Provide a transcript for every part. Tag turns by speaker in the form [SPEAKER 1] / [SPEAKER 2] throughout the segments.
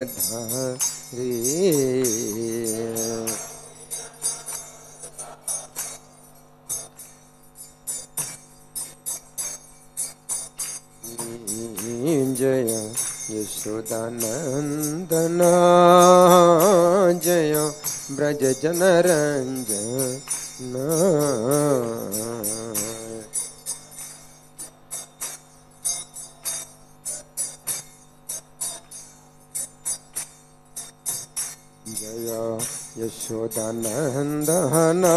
[SPEAKER 1] रे जय यशोदानन्दना जय ब्रज जनरञ्जन यशोदानन्दना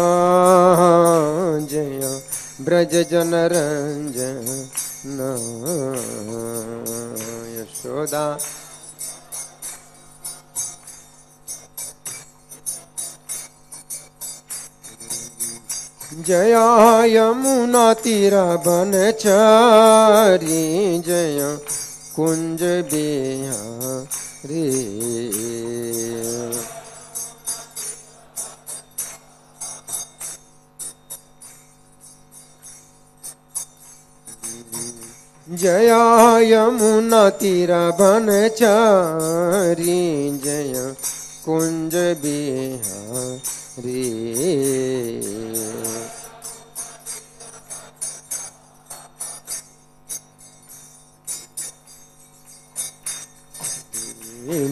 [SPEAKER 1] जय ब्रज जनरञ्जन यशोदा। जया यमुना तीरा बन चारी जय कुंज बिहारी। जया यमुना तीरा बन चारी जय कुंज बिहारी।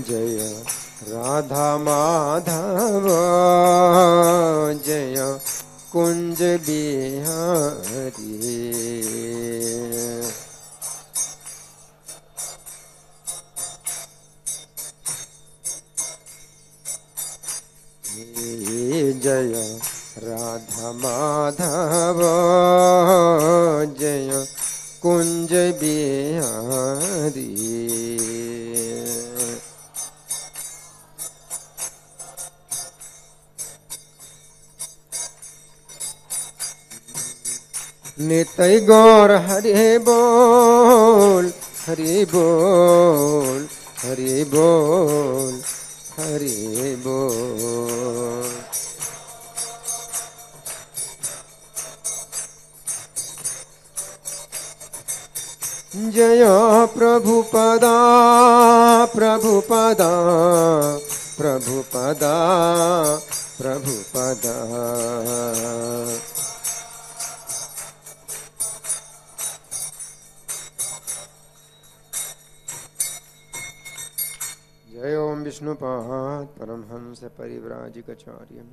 [SPEAKER 1] जय राधा माधव जय कुंज बिहारी। जय राधा माधव, जय कुंज बिहारी। नितय गौर हरे बोल, हरि बोल हरि बोल हरि बोल। जय प्रभुपदा प्रभुपदा प्रभुपदा प्रभुपदा। जय ओम विष्णुपाद परमहंस परिव्राजिकाचार्य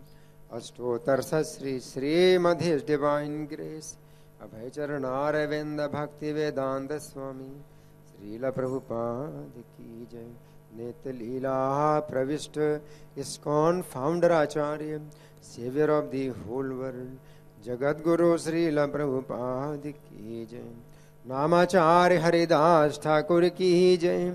[SPEAKER 1] अष्टोत्तर श्री श्रीमधि डिवाइन ग्रेस। अभय चरणारविंद भक्ति वेदांत स्वामी श्रील प्रभुपाद की जय। नित्य लीला प्रविष्ट ISKCON founder Acharya saviour of the whole world जगत गुरु श्रील प्रभुपाद की जय। नामाचार्य हरिदास ठाकुर की जय।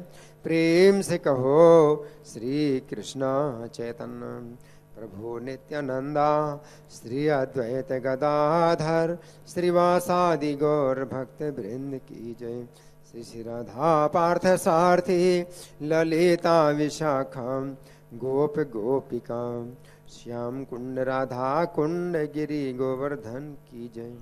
[SPEAKER 1] प्रेम से कहो श्री कृष्णा चैतन्य। प्रभु नित्यानंदा श्री अद्वैत गदाधर, श्रीवासादि गौर भक्त वृंद की जय। श्री श्री राधा पार्थ सारथी, ललिता विशाखा, गोप गोपिका, श्याम कुंड, राधा कुंड, गिरी गोवर्धन की जय।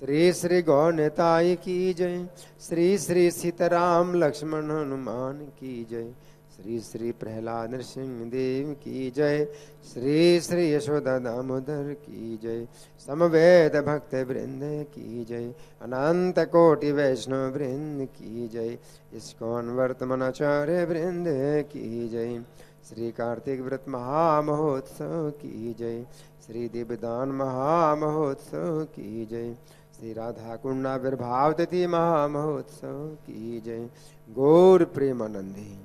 [SPEAKER 1] श्री श्री गौनताई की जय। श्री श्री सीताराम लक्ष्मण हनुमान की जय। श्री श्री प्रहलाद नृसिंह देव की जय, श्री श्री यशोदा दामोदर की जय समवेद भक्त वृंद की जय, अनंत कोटि वैष्णव वृंद की जय, इसकौन वर्तमानाचार्य वृंद की जय, श्री कार्तिक व्रत महामहोत्सव की जय, श्री दिव्यदान महामहोत्सव की जय, श्री राधा कुंडाविर्भाव तिथि महामहोत्सव की जय। गौर Premanandi.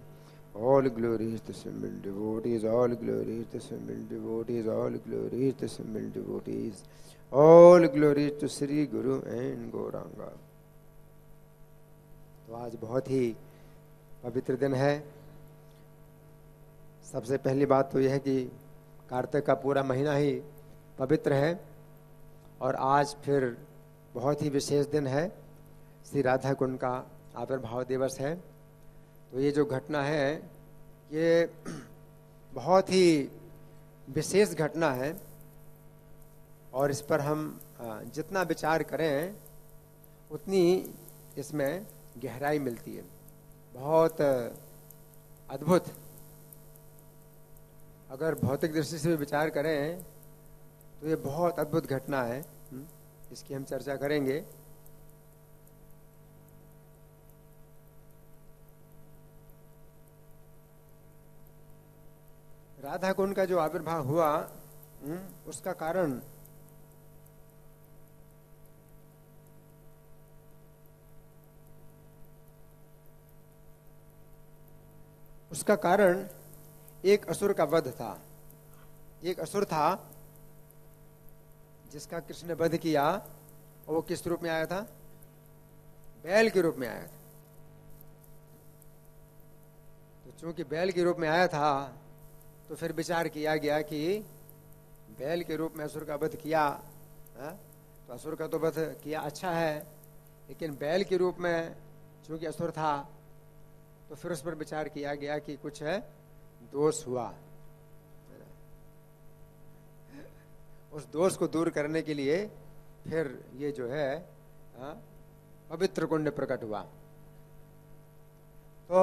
[SPEAKER 1] All glories to simple devotees, all glories to simple devotees, all glories to simple devotees, all glories to Sri Guru and Gauranga. तो आज बहुत ही पवित्र दिन है सबसे पहली बात तो यह है कि कार्तिक का पूरा महीना ही पवित्र है और आज फिर बहुत ही विशेष दिन है श्री राधा कुंड का आविर्भाव दिवस है तो ये जो घटना है ये बहुत ही विशेष घटना है और इस पर हम जितना विचार करें उतनी इसमें गहराई मिलती है। बहुत अद्भुत। अगर भौतिक दृष्टि से भी विचार करें तो ये बहुत अद्भुत घटना है। हम्म, इसकी हम चर्चा करेंगे। राधा कुंड का जो आविर्भाव हुआ हम्म, उसका कारण उसका कारण एक असुर का वध था। एक असुर था जिसका कृष्ण ने वध किया और वो किस रूप में आया था? बैल के रूप में आया था। तो चूँकि बैल के रूप में आया था तो फिर विचार किया गया कि बैल के रूप में असुर का वध किया, हा? तो असुर का तो वध किया अच्छा है, लेकिन बैल के रूप में चूँकि असुर था तो फिर उस पर विचार किया गया कि कुछ है दोष हुआ उस दोष को दूर करने के लिए फिर ये जो है, पवित्र कुंड प्रकट हुआ तो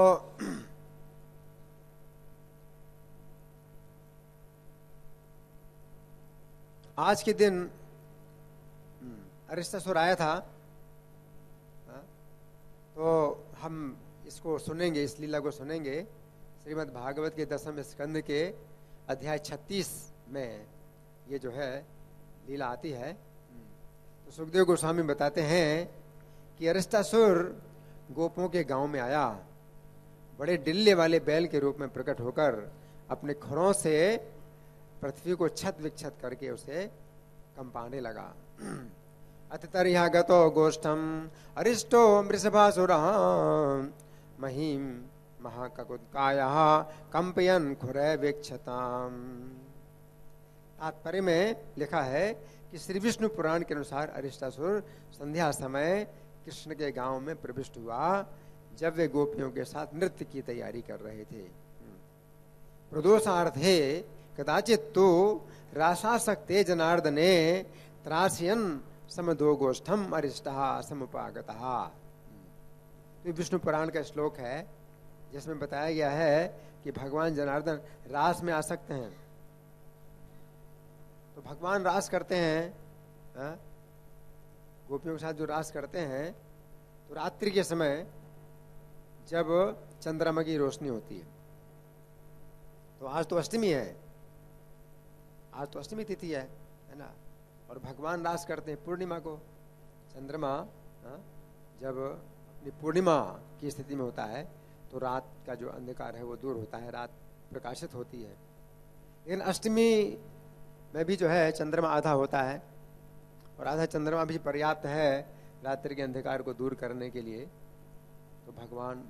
[SPEAKER 1] आज के दिन हम्म, अरिस्तासुर आया था हाँ, तो हम इसको सुनेंगे इस लीला को सुनेंगे श्रीमद् भागवत के दसम स्कंद के अध्याय 36 में ये जो है लीला आती है। तो सुखदेव गोस्वामी बताते हैं कि अरिस्तासुर गोपों के गाँव में आया बड़े डिल्ले वाले बैल के रूप में प्रकट होकर अपने खुरों से पृथ्वी को छत विक्षत करके उसे कंपाने लगा। अतितरिया गतो गोष्ठम, अरिष्टो मृषभासुर महीम महाकुत्काया कंपयन खुरे वीक्षताम। तात्पर्य में लिखा है कि श्री विष्णु पुराण के अनुसार अरिष्टासुर संध्या समय कृष्ण के गाँव में प्रविष्ट हुआ, जब वे गोपियों के साथ नृत्य की तैयारी कर रहे थे। प्रदोषार्थे कदाचित तो राशासक्ते जनार्दने त्रासयन समदो गोष्ठम अरिष्टा, समुपागत। तो विष्णु पुराण का श्लोक है, जिसमें बताया गया है कि भगवान जनार्दन रास में आ सकते हैं। तो भगवान रास करते हैं हाँ? गोपियों के साथ जो रास करते हैं तो रात्रि के समय जब चंद्रमा की रोशनी होती है। तो आज तो अष्टमी है। आज तो अष्टमी तिथि है है ना? और भगवान रास करते हैं पूर्णिमा को। चंद्रमा हाँ, जब अपनी पूर्णिमा की स्थिति में होता है तो रात का जो अंधकार है वो दूर होता है रात प्रकाशित होती है। लेकिन अष्टमी में भी जो है चंद्रमा आधा होता है और आधा चंद्रमा भी पर्याप्त है रात्रि के अंधकार को दूर करने के लिए। तो भगवान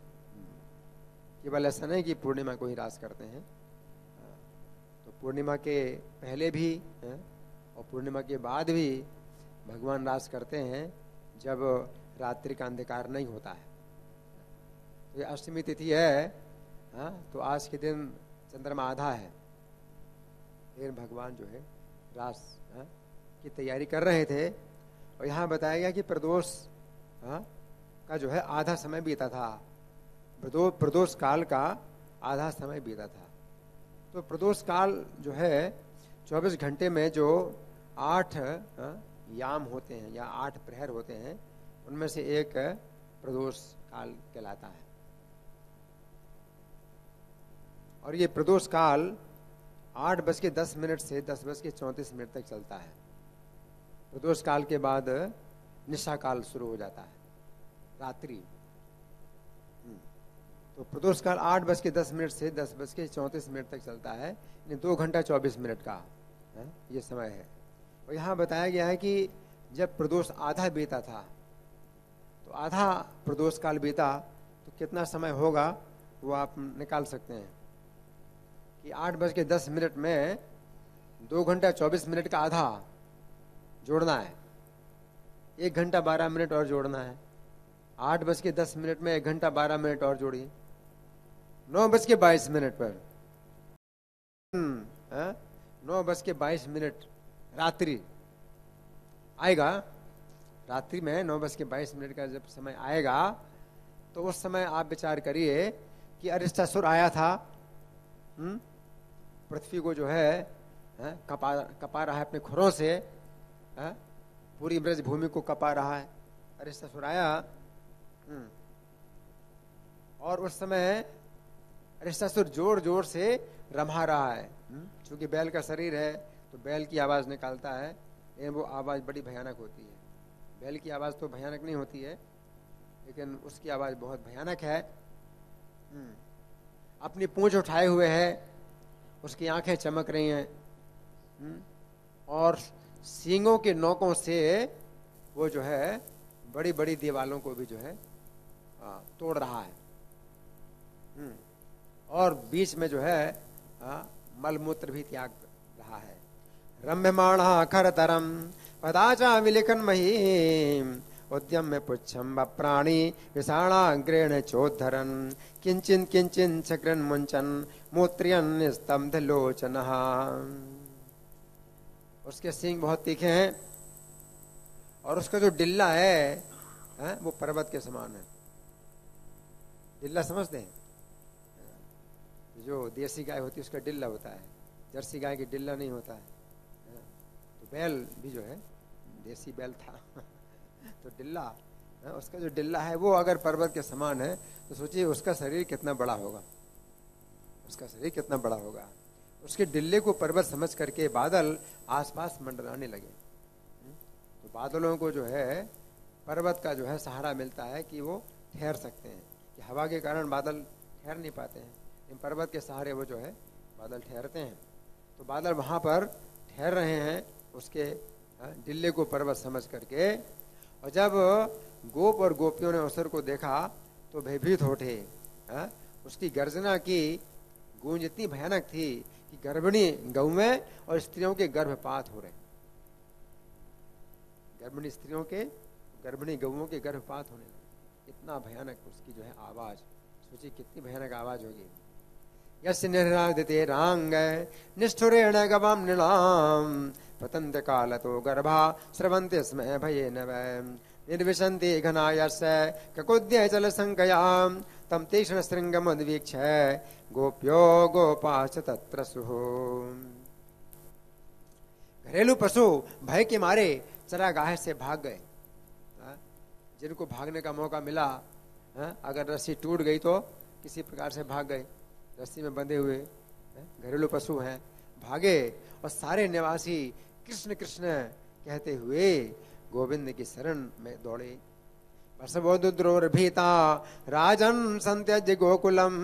[SPEAKER 1] केवल ऐसा नहीं कि पूर्णिमा को ही रास करते हैं। पूर्णिमा के पहले भी है, और पूर्णिमा के बाद भी भगवान रास करते हैं जब रात्रि का अंधकार नहीं होता है तो ये अष्टमी तिथि है हा? तो आज के दिन चंद्रमा आधा है फिर भगवान जो है रास हा? की तैयारी कर रहे थे और यहाँ बताया गया कि प्रदोष का जो है आधा समय बीता था प्रदोष काल का आधा समय बीता था तो प्रदोष काल जो है 24 घंटे में जो आठ याम होते हैं या आठ प्रहर होते हैं, उनमें से एक प्रदोष काल कहलाता है। और ये प्रदोष काल आठ बज के दस मिनट से दस बज के चौंतीस मिनट तक चलता है। प्रदोष काल के बाद निशा काल शुरू हो जाता है, रात्रि। तो प्रदोष काल आठ बज के दस मिनट से दस बज के चौंतीस मिनट तक चलता है, यानी दो घंटा चौबीस मिनट का, है, ये समय है। और यहाँ बताया गया है कि जब प्रदोष आधा बीता था तो आधा प्रदोष काल बीता तो कितना समय होगा, वो आप निकाल सकते हैं। कि आठ बज के दस मिनट में दो घंटा चौबीस मिनट का आधा जोड़ना है। एक घंटा बारह मिनट और जोड़ना है। आठ बज के दस मिनट में एक घंटा बारह मिनट और जोड़िए। नौ बज के बाईस मिनट पर हम्म, हाँ? नौ बज के बाईस मिनट रात्रि आएगा रात्रि में नौ बज के बाईस मिनट का जब समय आएगा तो उस समय आप विचार करिए कि अरिस्टासुर आया था हम्म? पृथ्वी को जो है, है कपा कपा रहा है अपने खुरों से है पूरी ब्रज भूमि को कपा रहा है अरे ससुराया हम्म। और उस समय अरे ससुर ज़ोर ज़ोर से रमा रहा है हम्म। क्योंकि बैल का शरीर है तो बैल की आवाज़ निकालता है, लेकिन वो आवाज़ बड़ी भयानक होती है बैल की आवाज़ तो भयानक नहीं होती है, लेकिन उसकी आवाज़ बहुत भयानक है हम्म। अपनी पूंछ उठाए हुए है, उसकी आँखें चमक रही हैं हम्म। और सींगों के नोकों से वो जो है बड़ी बड़ी दीवालों को भी जो है तोड़ रहा है हम्म। और बीच में जो है मलमूत्र भी त्याग रहा है। रम्यमाण खर तरम पदाचा विलिखन मही उद्यम में पुच्छम प्राणी विषाणा विषाणाग्रेण चोद्धरन किंचन किंचन चक्रन मुंचन मूत्रियन स्तंभ लोचन। उसके सिंह बहुत तीखे हैं और उसका जो डिल्ला है, है वो पर्वत के समान है। डिल्ला समझते हैं? जो देसी गाय होती है, उसका डिल्ला होता है। जर्सी गाय की डिल्ला नहीं होता है। तो बैल भी जो है, देसी बैल था। तो डिल्ला उसका जो डिल्ला है, वो अगर पर्वत के समान है तो सोचिए उसका शरीर कितना बड़ा होगा। उसका शरीर कितना बड़ा होगा। उसके डिल्ले को पर्वत समझ करके बादल आसपास मंडराने लगे। तो बादलों को जो है, पर्वत का जो है सहारा मिलता है कि वो ठहर सकते हैं। कि हवा के कारण बादल ठहर नहीं पाते हैं। इन पर्वत के सहारे वो जो है, बादल ठहरते हैं। तो बादल वहाँ पर ठहर रहे हैं, उसके डिल्ले को पर्वत समझ करके। और जब गोप और गोपियों ने अवसर को देखा तो भयभीत उठे उसकी गर्जना की गूंज इतनी भयानक थी कि गर्भिणी गौ में और स्त्रियों के गर्भपात हो रहे। गर्भिणी स्त्रियों के, गर्भिणी गौओं के गर्भपात होने लगे। इतना भयानक उसकी जो है आवाज़, सोचिए कितनी भयानक आवाज़ होगी। यस्य निर्रादिते रांग निष्ठुरेण कालतो गर्भा स्रवन्ति स्म भये नव निर्विशन्ति घनायस्य ककुद्य तीक्ष्ण श्रृंगम उद्वीक्ष गोप्यो गोपाश तत्र घरेलू पशु भय के मारे चरागाह से भाग गए। हाँ? जिनको भागने का मौका मिला हाँ? अगर रस्सी टूट गई तो किसी प्रकार से भाग गए। रस्सी में बंधे हुए घरेलू पशु हैं, भागे और सारे निवासी कृष्ण कृष्ण कहते हुए गोविंद की शरण में दौड़े भीता राजन संत्यज गोकुलम,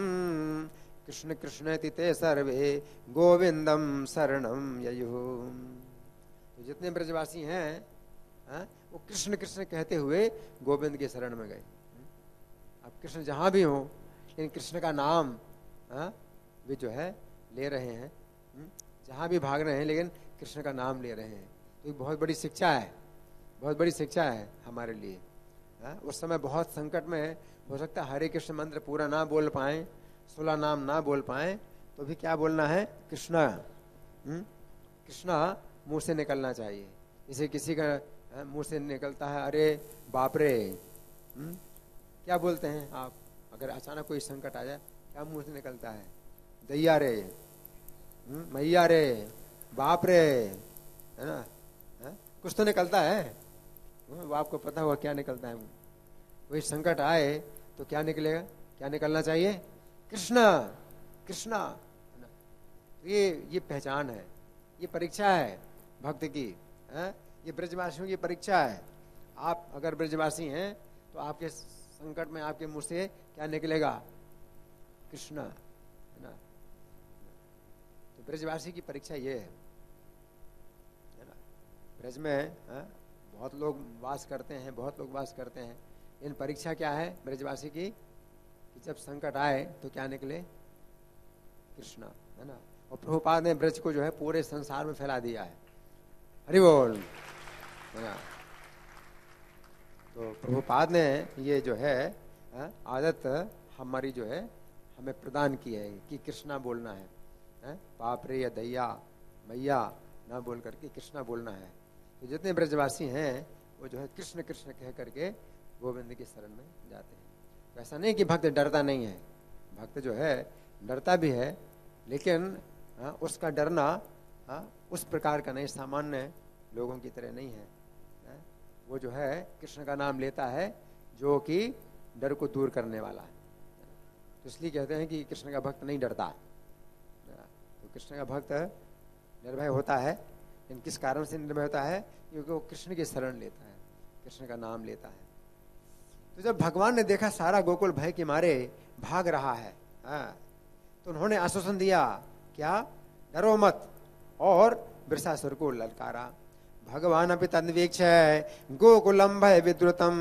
[SPEAKER 1] कृष्ण कृष्ण तिते सर्वे, गोविंदम शरणम तो जितने ब्रजवासी हैं, हा? वो कृष्ण कृष्ण कहते हुए गोविंद के शरण में गए अब कृष्ण जहाँ भी हो, लेकिन कृष्ण का नाम हाँ? वे जो है ले रहे हैं। हम्म, जहाँ भी भाग रहे हैं लेकिन कृष्ण का नाम ले रहे हैं। तो ये बहुत बड़ी शिक्षा है। बहुत बड़ी शिक्षा है हमारे लिए। हा? उस समय बहुत संकट में है हो सकता है हरे कृष्ण मंत्र पूरा ना बोल पाए सोलह नाम ना बोल पाए तो भी क्या बोलना है? कृष्णा। हम्म, कृष्णा मुँह से निकलना चाहिए। इसे किसी का हाँ, मुँह से निकलता है अरे बापरे हम्म, क्या बोलते हैं आप? अगर अचानक कोई संकट आ जाए क्या मुँह से निकलता है। दैया रे हम्म, मैया रे बाप रे है ना? है? कुछ तो निकलता है। हम्म, वो आपको पता हुआ क्या निकलता है वही संकट आए तो क्या निकलेगा? क्या निकलना चाहिए? कृष्णा कृष्णा ये ये पहचान है। ये परीक्षा है भक्त की है? ये ब्रजवासियों की परीक्षा है। आप अगर ब्रजवासी हैं तो आपके संकट में आपके मुँह से क्या निकलेगा? कृष्ण, है ना? तो ब्रजवासी की परीक्षा ये है है ना? ब्रज में, हा? बहुत लोग वास करते हैं, बहुत लोग वास करते हैं। इन परीक्षा क्या है ब्रजवासी की? कि जब संकट आए तो क्या निकले? कृष्णा, है ना? और प्रभुपाद ने ब्रज को जो है पूरे संसार में फैला दिया है। हरि बोल, है ना? तो प्रभुपाद ने ये जो है आदत हमारी जो है हमें प्रदान की है कि कृष्णा बोलना है? बाप रे या दैया मैया ना बोल करके कृष्णा बोलना है। तो जितने ब्रजवासी हैं वो जो है कृष्ण कृष्ण कह करके गोविंद की शरण में जाते हैं। तो ऐसा नहीं कि भक्त डरता नहीं है। भक्त जो है डरता भी है लेकिन हाँ, उसका डरना हाँ, उस प्रकार का नहीं सामान्य लोगों की तरह नहीं है हाँ, वो जो है कृष्ण का नाम लेता है जो कि डर को दूर करने वाला है। इसलिए कहते हैं कि कृष्ण का भक्त नहीं डरता। तो कृष्ण का भक्त निर्भय होता है। लेकिन किस कारण से निर्भय होता है? क्योंकि वो कृष्ण की शरण लेता है। कृष्ण का नाम लेता है। तो जब भगवान ने देखा सारा गोकुल भय के मारे भाग रहा है हाँ, तो उन्होंने आश्वासन दिया क्या? डरो मत। और वृषासुर को ललकारा। भगवान अभी तन्वीक्ष गोकुलम भय विद्रुतम।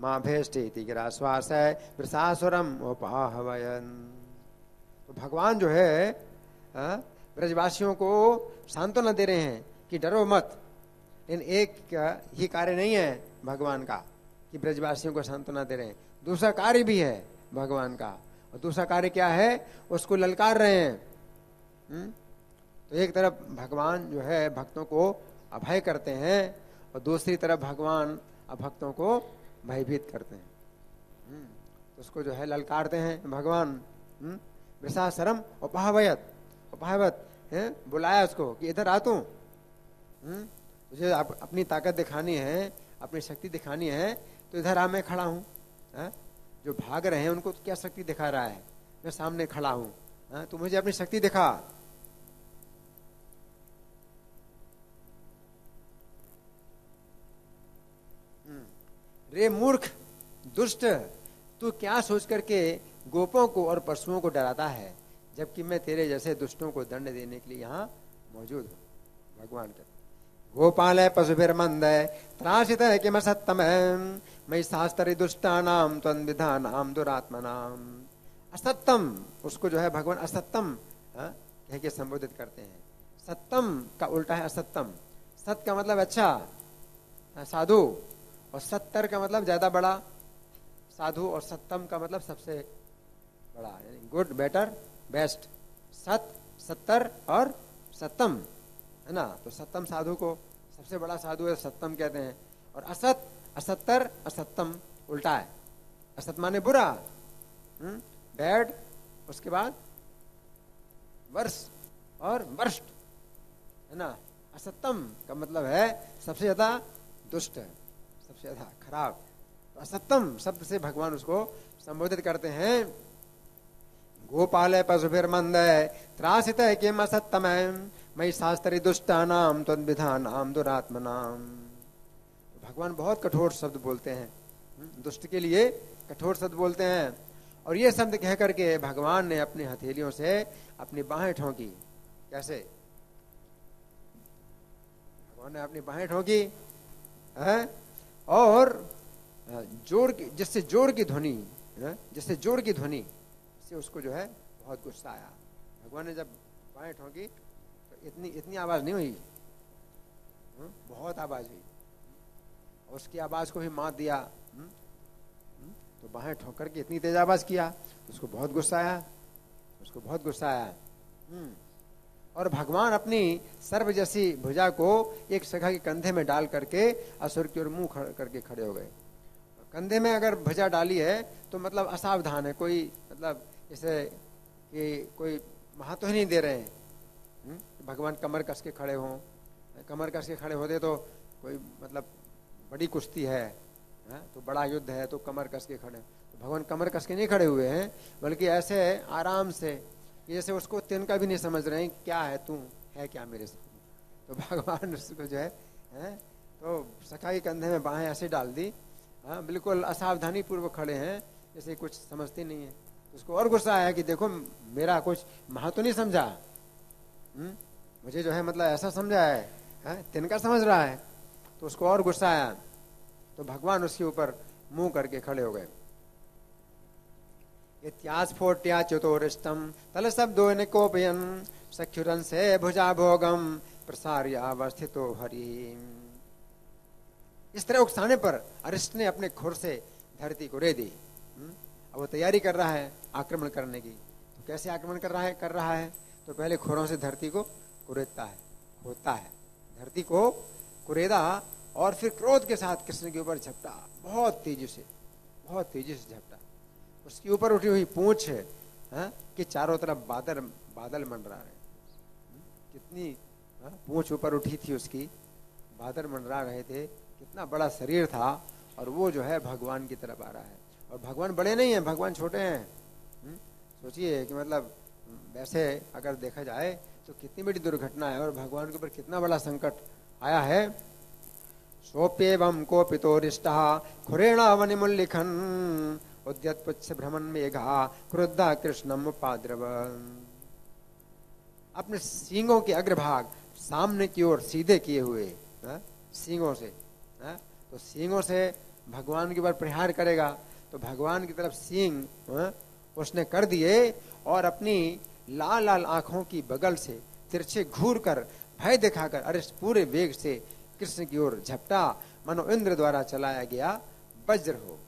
[SPEAKER 1] माँ भेष्टि है वृषासुरम उपाहवयन। तो भगवान जो है हाँ, ब्रजवासियों को सांत्वना दे रहे हैं कि डरो मत। इन एक ही कार्य नहीं है भगवान का कि ब्रजवासियों को सांत्वना दे रहे हैं। दूसरा कार्य भी है भगवान का। और दूसरा कार्य क्या है? उसको ललकार रहे हैं हुँ? हम्म? तो एक तरफ़ भगवान जो है भक्तों को अभय करते हैं और दूसरी तरफ़ भगवान भक्तों को भयभीत करते हैं हम्म? तो उसको जो है ललकारते हैं, भगवान हम्म? वृषाशरम उपहावयत उपहावत है, बुलाया उसको कि इधर आ तू तुझे अपनी ताकत दिखानी है, अपनी शक्ति दिखानी है तो इधर आ, मैं खड़ा हूँ जो भाग रहे हैं उनको तो क्या शक्ति दिखा रहा है मैं सामने खड़ा हूँ, तू मुझे अपनी शक्ति दिखा रे मूर्ख दुष्ट तू क्या सोच करके गोपों को और पशुओं को डराता है जबकि मैं तेरे जैसे दुष्टों को दंड देने के लिए यहाँ मौजूद हूँ? भगवान कहते गोपाल है पशुभिर मंद है त्रासित है कि मैं सत्तम है? मैं शास्त्री दुष्टानाम नाम दुरात्मा नाम असत्यम उसको जो है भगवान असत्यम हाँ, कह के संबोधित करते हैं। सत्यम का उल्टा है असत्यम सत्य का मतलब अच्छा साधु और सत्तर का मतलब ज़्यादा बड़ा साधु और सत्यम का मतलब सबसे बड़ा यानी गुड बेटर बेस्ट सत सत्तर और सत्यम है ना? तो सत्यम साधु को सबसे बड़ा साधु है सत्यम कहते हैं। और असत असत्तर असत्यम उल्टा है। असत माने बुरा बैड हम्म, उसके बाद वर्ष और वर्ष है ना? असत्तम का मतलब है सबसे ज़्यादा दुष्ट। सबसे ज़्यादा खराब। तो असत्यम शब्द से भगवान उसको संबोधित करते हैं। गोपाल पशुभिर मंद त्रासित किम असत्यम मई शास्त्री दुष्टानाम तद्विधानाम दुरात्मनाम भगवान बहुत कठोर शब्द बोलते हैं। हम्म, दुष्ट के लिए कठोर शब्द बोलते हैं। और ये शब्द कह करके भगवान ने अपनी हथेलियों से अपनी बाहें ठोंकी। कैसे? भगवान ने अपनी बाहें ठोंकी है? और ज़ोर की जिससे ज़ोर की ध्वनि जिससे ज़ोर की ध्वनि से उसको जो है बहुत गुस्सा आया। भगवान ने जब बाहें ठोंकी तो इतनी इतनी आवाज़ नहीं हुई। हम्म, बहुत आवाज़ हुई। उसकी आवाज़ को भी मात दिया। हम्म, हम्म, तो बाहें ठोकर के इतनी तेज आवाज़ किया उसको बहुत गुस्सा आया उसको बहुत गुस्सा आया। और भगवान अपनी सर्व जैसी भुजा को एक सखा के कंधे में डाल करके असुर की ओर मुँह खड़ करके खड़े हो गए। कंधे में अगर भुजा डाली है तो मतलब असावधान है, कोई मतलब जैसे कि कोई महत्व ही नहीं दे रहे हैं। हम्म? भगवान कमर कस के खड़े हों। कमर कस के खड़े होते तो कोई मतलब बड़ी कुश्ती है है? तो बड़ा युद्ध है तो कमर कस के खड़े। भगवान कमर कस के नहीं खड़े हुए हैं, बल्कि ऐसे आराम से जैसे उसको तिनका भी नहीं समझ रहे हैं क्या है तू है क्या मेरे साथ तो भगवान उसको जो है, है तो सखाई कंधे में बाहें ऐसे डाल दी हाँ बिल्कुल असावधानी पूर्वक खड़े हैं जैसे कुछ समझते नहीं है उसको और गुस्सा आया कि देखो मेरा कुछ महत्व नहीं समझा हुँ? हम्म? मुझे जो है मतलब ऐसा समझा है, है? तिनका समझ रहा है तो उसको और गुस्सा आया तो भगवान उसके ऊपर मुँह करके खड़े हो गए इत्यास्फोट्या चतुरिष्टम तल शब्दो निकोपयन सख्युरन से भुजा भोगम प्रसार्य अवस्थितो हरि इस तरह उकसाने पर अरिष्ट ने अपने खुर से धरती को रे दी। हम्म? अब वो तैयारी कर रहा है आक्रमण करने की। तो कैसे आक्रमण कर रहा है? कर रहा है। तो पहले खोरों से धरती को कुरेदता है। होता है। धरती को कुरेदा और फिर क्रोध के साथ कृष्ण के ऊपर झपटा। बहुत तेज़ी से। बहुत तेज़ी से झपटा। उसके ऊपर उठी हुई पूछ है हाँ, कि चारों तरफ़ बादल बादल मंडरा रहे कितनी हाँ, पूछ ऊपर उठी थी उसकी बादल मंडरा रहे थे कितना बड़ा शरीर था और वो जो है भगवान की तरफ़ आ रहा है। और भगवान बड़े नहीं है भगवान छोटे हैं। हम्म, सोचिए कि मतलब वैसे अगर देखा जाए तो कितनी बड़ी दुर्घटना है और भगवान के ऊपर कितना बड़ा संकट आया है। सोप्येवं कोपितोरिष्टः खुरेणावनिमुल्लिखन्। उद्यत्पुच्छ भ्रमण मेघा, क्रुद्धा कृष्णम उपाद्रव अपने सींगों के अग्रभाग सामने की ओर सीधे किए हुए, हा? सींगों से, हा? तो सींगों से भगवान के ऊपर प्रहार करेगा तो भगवान की तरफ़ सींग उसने कर दिए और अपनी लाल लाल आँखों की बगल से तिरछे घूर कर भय दिखाकर अरे पूरे वेग से कृष्ण की ओर झपटा, मनो इंद्र द्वारा चलाया गया वज्र हो?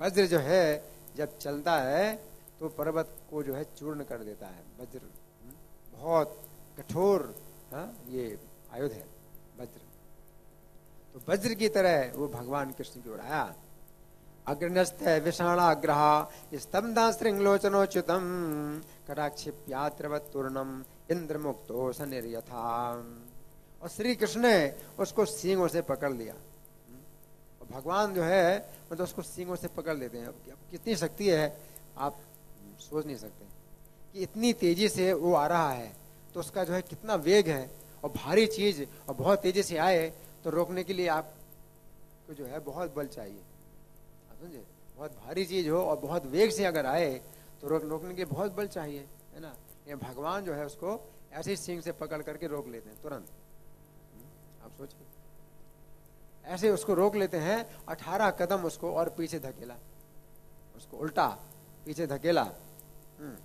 [SPEAKER 1] वज्र जो है, जब चलता है तो पर्वत को जो है चूर्ण कर देता है। वज्र हम्म? बहुत कठोर हाँ ये आयुध है, वज्र। तो वज्र की तरह वो भगवान कृष्ण की ओर आया। अग्रनस्त विषाणाग्रह, स्तंभा श्रृंगलोचनोच्युतम कटाक्षिप्यात्रवत्तूर्णम इंद्र मुक्तो सनिर्यथा और श्री कृष्ण ने उसको सींगों से पकड़ लिया। भगवान जो है मतलब उसको सींगों से पकड़ लेते हैं। अब कितनी शक्ति है आप सोच नहीं सकते। कि इतनी तेज़ी से वो आ रहा है तो उसका जो है कितना वेग है और भारी चीज़ और बहुत तेज़ी से आए तो रोकने के लिए आपको जो है बहुत बल चाहिए। आप समझे? बहुत भारी चीज़ हो और बहुत वेग से अगर आए तो रोक रोकने के लिए बहुत बल चाहिए है ना? ये भगवान जो है उसको ऐसे सिंह से पकड़ करके रोक लेते हैं तुरंत। हम्म, आप सोचिए। ऐसे उसको रोक लेते हैं, अठारह कदम उसको और पीछे धकेला। उसको उल्टा, पीछे धकेला। हम्म।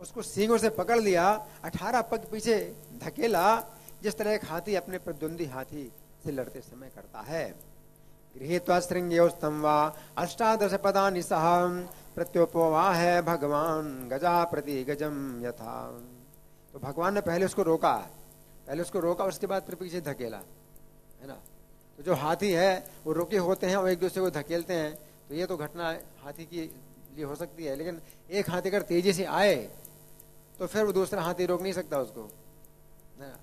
[SPEAKER 1] उसको सींगों से पकड़ लिया, अठारह पग पीछे धकेला, जिस तरह एक हाथी अपने प्रतिद्वंदी हाथी से लड़ते समय करता है। गृहीत्वा व अष्टादश पदा सह प्रत्योपवा है भगवान गजा प्रति गजम यथा। तो भगवान ने पहले उसको रोका। पहले उसको रोका, उसके बाद फिर पीछे धकेला। है ना? तो जो हाथी है, वो रोके होते हैं और एक दूसरे को धकेलते हैं। तो ये तो घटना हाथी की लिए हो सकती है। लेकिन एक हाथी अगर तेज़ी से आए तो फिर वो दूसरा हाथी रोक नहीं सकता उसको। है ना?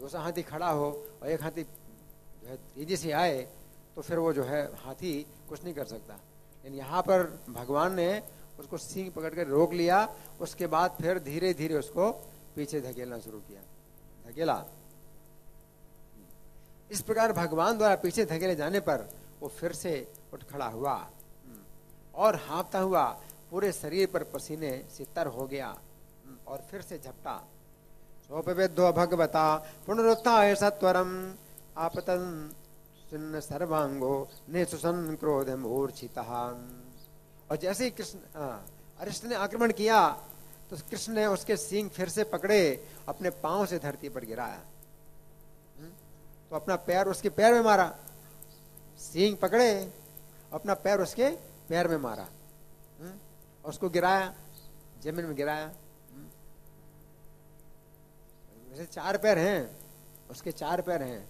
[SPEAKER 1] दूसरा हाथी खड़ा हो और एक हाथी तेज़ी से आए तो फिर वो जो है हाथी कुछ नहीं कर सकता। लेकिन यहाँ पर भगवान ने उसको सींग पकड़ कर रोक लिया, उसके बाद फिर धीरे धीरे उसको पीछे धकेलना शुरू किया। धकेला। इस प्रकार भगवान द्वारा पीछे धकेले जाने पर वो फिर से उठ खड़ा हुआ, और हाँपता हुआ पूरे शरीर पर पसीने से तर हो गया, और फिर से झपटा। सोपवेद्यो भगवता पुनरुत्थाय सत्वरम आपतन सुन्न सर्वांगो ने सुसन क्रोध मूर्छित और जैसे ही कृष्ण अरिष्ट ने आक्रमण किया तो कृष्ण ने उसके सींग फिर से पकड़े, अपने पाँव से धरती पर गिराया हम्म? तो अपना पैर उसके पैर में मारा सींग पकड़े, अपना पैर उसके पैर में मारा और हम्म? उसको गिराया, ज़मीन में गिराया वैसे चार पैर हैं, उसके चार पैर हैं,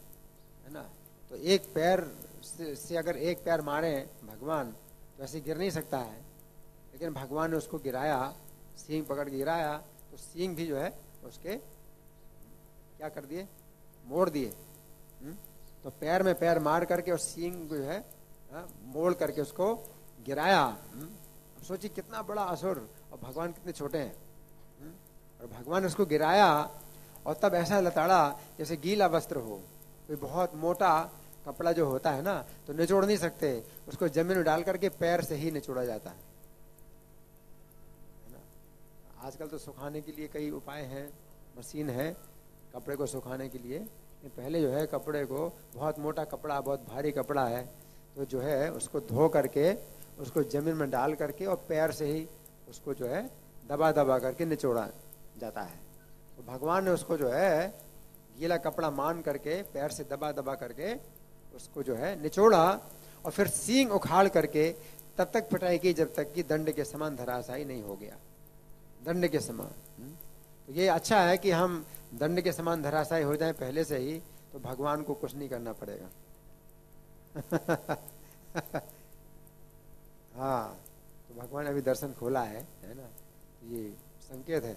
[SPEAKER 1] है ना तो एक पैर से, अगर एक पैर मारे भगवान तो ऐसे गिर नहीं सकता है लेकिन भगवान ने उसको गिराया सींग पकड़ के गिराया तो सींग भी जो है उसके क्या कर दिए मोड़ दिए हम्म? तो पैर में पैर मार करके और सींग जो है हाँ, मोड़ करके उसको गिराया हम्म? सोचिए कितना बड़ा असुर और भगवान कितने छोटे हैं हम्म? और भगवान ने उसको गिराया और तब ऐसा लताड़ा जैसे गीला वस्त्र हो कोई बहुत मोटा कपड़ा जो होता है ना तो निचोड़ नहीं सकते। उसको ज़मीन में डाल करके पैर से ही निचोड़ा जाता है। ना? आजकल तो सुखाने के लिए कई उपाय हैं, मशीन है, कपड़े को सुखाने के लिए। पहले जो है, कपड़े को बहुत मोटा कपड़ा, बहुत भारी कपड़ा है तो जो है, उसको धो करके, उसको ज़मीन में डाल करके और पैर से ही उसको जो है, दबा दबा करके निचोड़ा जाता है। तो भगवान ने उसको जो है, गीला कपड़ा मान करके, पैर से दबा दबा करके उसको जो है निचोड़ा और फिर सींग उखाड़ करके तब तक पिटाई की जब तक कि दंड के समान धराशाई नहीं हो गया। दंड के समान। हम्म? तो ये अच्छा है कि हम दंड के समान धराशायी हो जाए पहले से ही तो भगवान को कुछ नहीं करना पड़ेगा। हाँ तो भगवान अभी दर्शन खोला है है ना? ये संकेत है,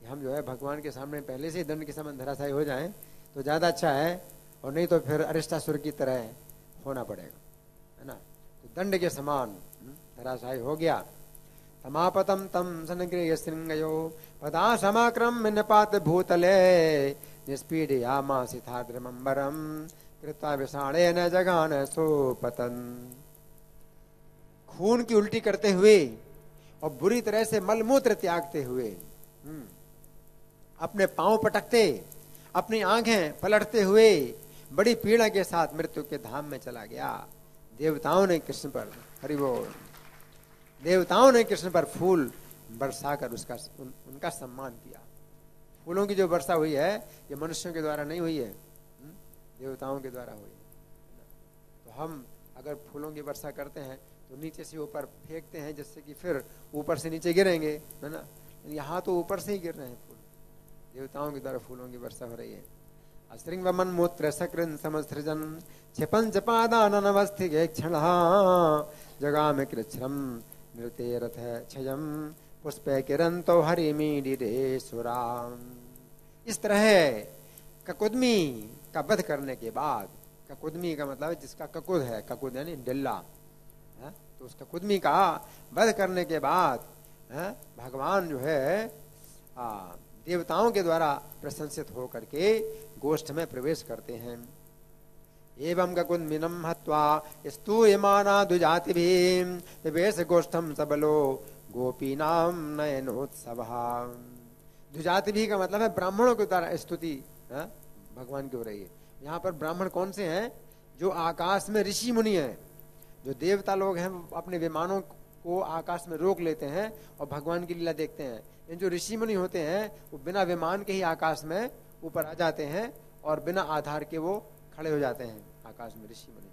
[SPEAKER 1] कि हम जो है भगवान के सामने पहले से ही दंड के समान धराशायी हो जाए तो ज़्यादा अच्छा है और नहीं तो फिर अरिष्टासुर की तरह होना पड़ेगा है ना? तो दंड के समान हम्म, धराशायी हो गया। तमापतम तम सनगृह श्रृंगयो पदा समाक्रम निपात भूतले निष्पीड यामा सिथाद्रमंबरम कृत्वा विषाणे न जगान सोपतन। खून की उल्टी करते हुए और बुरी तरह से मलमूत्र त्यागते हुए हम्म, अपने पाँव पटकते अपनी आँखें पलटते हुए बड़ी पीड़ा के साथ मृत्यु के धाम में चला गया। देवताओं ने कृष्ण पर हरिबोल देवताओं ने कृष्ण पर फूल बरसाकर उसका उन, उनका सम्मान किया। फूलों की जो वर्षा हुई है ये मनुष्यों के द्वारा नहीं हुई है। हम्म, देवताओं के द्वारा हुई है। तो हम अगर फूलों की वर्षा करते हैं तो नीचे से ऊपर फेंकते हैं जिससे कि फिर ऊपर से नीचे गिरेंगे है ना? यहाँ तो ऊपर से ही गिर रहे हैं फूल। देवताओं के द्वारा फूलों की वर्षा हो रही है। अश्रिंग वमन मूत्र सकृन समसृजन क्षिपंच पादानवस्थिगे क्षण जगा में कृच्छ्रम नृत्य रथ क्षयम पुष्प किरण तो हरि मीडिरे सुराम। इस तरह ककुदमी का वध करने के बाद ककुदमी का मतलब जिसका ककुद है ककुद यानी डिल्ला है तो उसका कुदमी का वध करने के बाद है भगवान जो है आ, देवताओं के द्वारा प्रशंसित हो करके गोष्ठ में प्रवेश करते हैं। एवं गकुन्मिनम हत्वा स्तूयमाना दुजाति भी विवेश गोष्ठम सबलो गोपी नाम नयनोत्सव। दुजाति भी का मतलब है ब्राह्मणों के द्वारा स्तुति भगवान की हो रही है यहाँ पर ब्राह्मण कौन से हैं? जो आकाश में ऋषि मुनि हैं। जो देवता लोग हैं अपने विमानों को आकाश में रोक लेते हैं और भगवान की लीला देखते हैं। इन जो ऋषि मुनि होते हैं, वो बिना विमान के ही आकाश में ऊपर आ जाते हैं और बिना आधार के वो खड़े हो जाते हैं आकाश में ऋषि मुनि।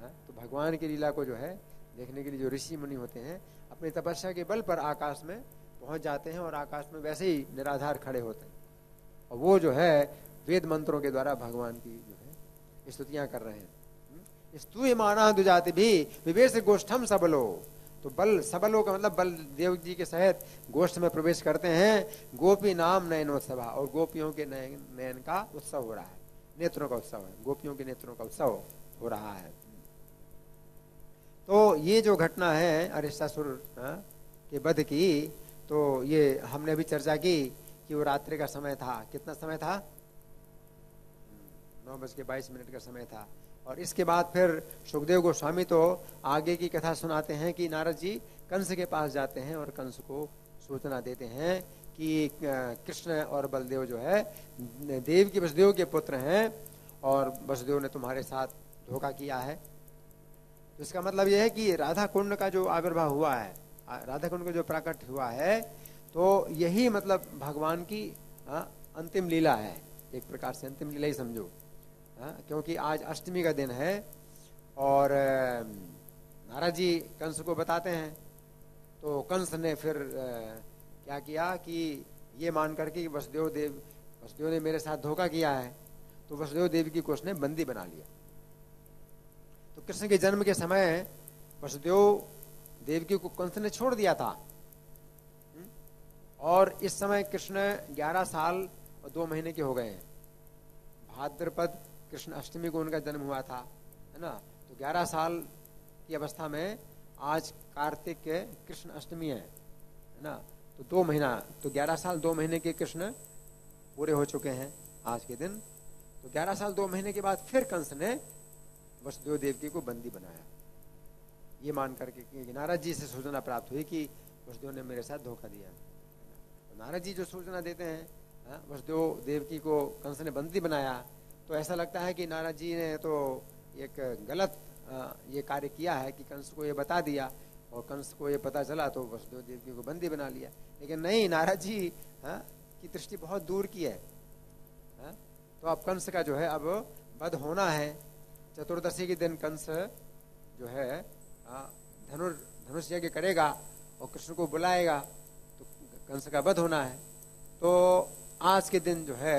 [SPEAKER 1] हाँ, तो भगवान की लीला को जो है देखने के लिए जो ऋषि मुनि होते हैं अपनी तपस्या के बल पर आकाश में पहुँच जाते हैं और आकाश में वैसे ही निराधार खड़े होते हैं। और वो जो है वेद मंत्रों के द्वारा भगवान की जो है स्तुतियाँ कर रहे हैं। स्तूयमाना दुजाति भी विवेश गोष्ठम सबलो। तो बल सबलो का मतलब बल देव जी के सहित गोष्ठ में प्रवेश करते हैं। गोपी नाम नयनोत्सव और गोपियों के नयन नयन का उत्सव हो रहा है। नेत्रों का उत्सव है। गोपियों के नेत्रों का उत्सव हो रहा है। तो ये जो घटना है अरिष्टासुर हाँ, के वध की तो ये हमने भी चर्चा की कि वो रात्रि का समय था। कितना समय था? नौ बज के बाईस मिनट का समय था। और इसके बाद फिर सुखदेव गोस्वामी तो आगे की कथा सुनाते हैं कि नारद जी कंस के पास जाते हैं और कंस को सूचना देते हैं कि कृष्ण और बलदेव जो है, देव के वसुदेव के पुत्र हैं और वसुदेव ने तुम्हारे साथ धोखा किया है। तो इसका मतलब यह है कि राधा कुंड का जो आविर्भाव हुआ है राधा कुंड का जो प्राकट हुआ है तो यही मतलब भगवान की अंतिम लीला है। एक प्रकार से अंतिम लीला ही समझो। हाँ, क्योंकि आज अष्टमी का दिन है और नारद जी कंस को बताते हैं। तो कंस ने फिर क्या किया कि ये मान करके कि वसुदेव देव वसुदेव ने मेरे साथ धोखा किया है तो वसुदेव देव की को उसने बंदी बना लिया। तो कृष्ण के जन्म के समय वसुदेव देवकी को कंस ने छोड़ दिया था। हम्म, और इस समय कृष्ण 11 साल और दो महीने के हो गए हैं। भाद्रपद कृष्ण अष्टमी को उनका जन्म हुआ था है ना? तो 11 साल की अवस्था में आज कार्तिक के कृष्ण अष्टमी है है ना? तो दो महीना तो 11 साल दो महीने के कृष्ण पूरे हो चुके हैं आज के दिन। तो 11 साल दो महीने के बाद फिर कंस ने वसुदेव देवकी को बंदी बनाया। ये मान करके कि नारद जी से सूचना प्राप्त हुई कि वसुदेव ने मेरे साथ धोखा दिया। तो नारद जी जो सूचना देते हैं हाँ, वसुदेव देवकी को कंस ने बंदी बनाया तो ऐसा लगता है कि नारद जी ने तो एक गलत ये कार्य किया है कि कंस को ये बता दिया और कंस को ये पता चला तो वसुदेव देवकी को बंदी बना लिया लेकिन नहीं नारद जी हा? की दृष्टि बहुत दूर की है हा? तो अब कंस का जो है, अब वध होना है चतुर्दशी के दिन कंस जो है धनुर धनुष यज्ञ करेगा और कृष्ण को बुलाएगा तो कंस का वध होना है तो आज के दिन जो है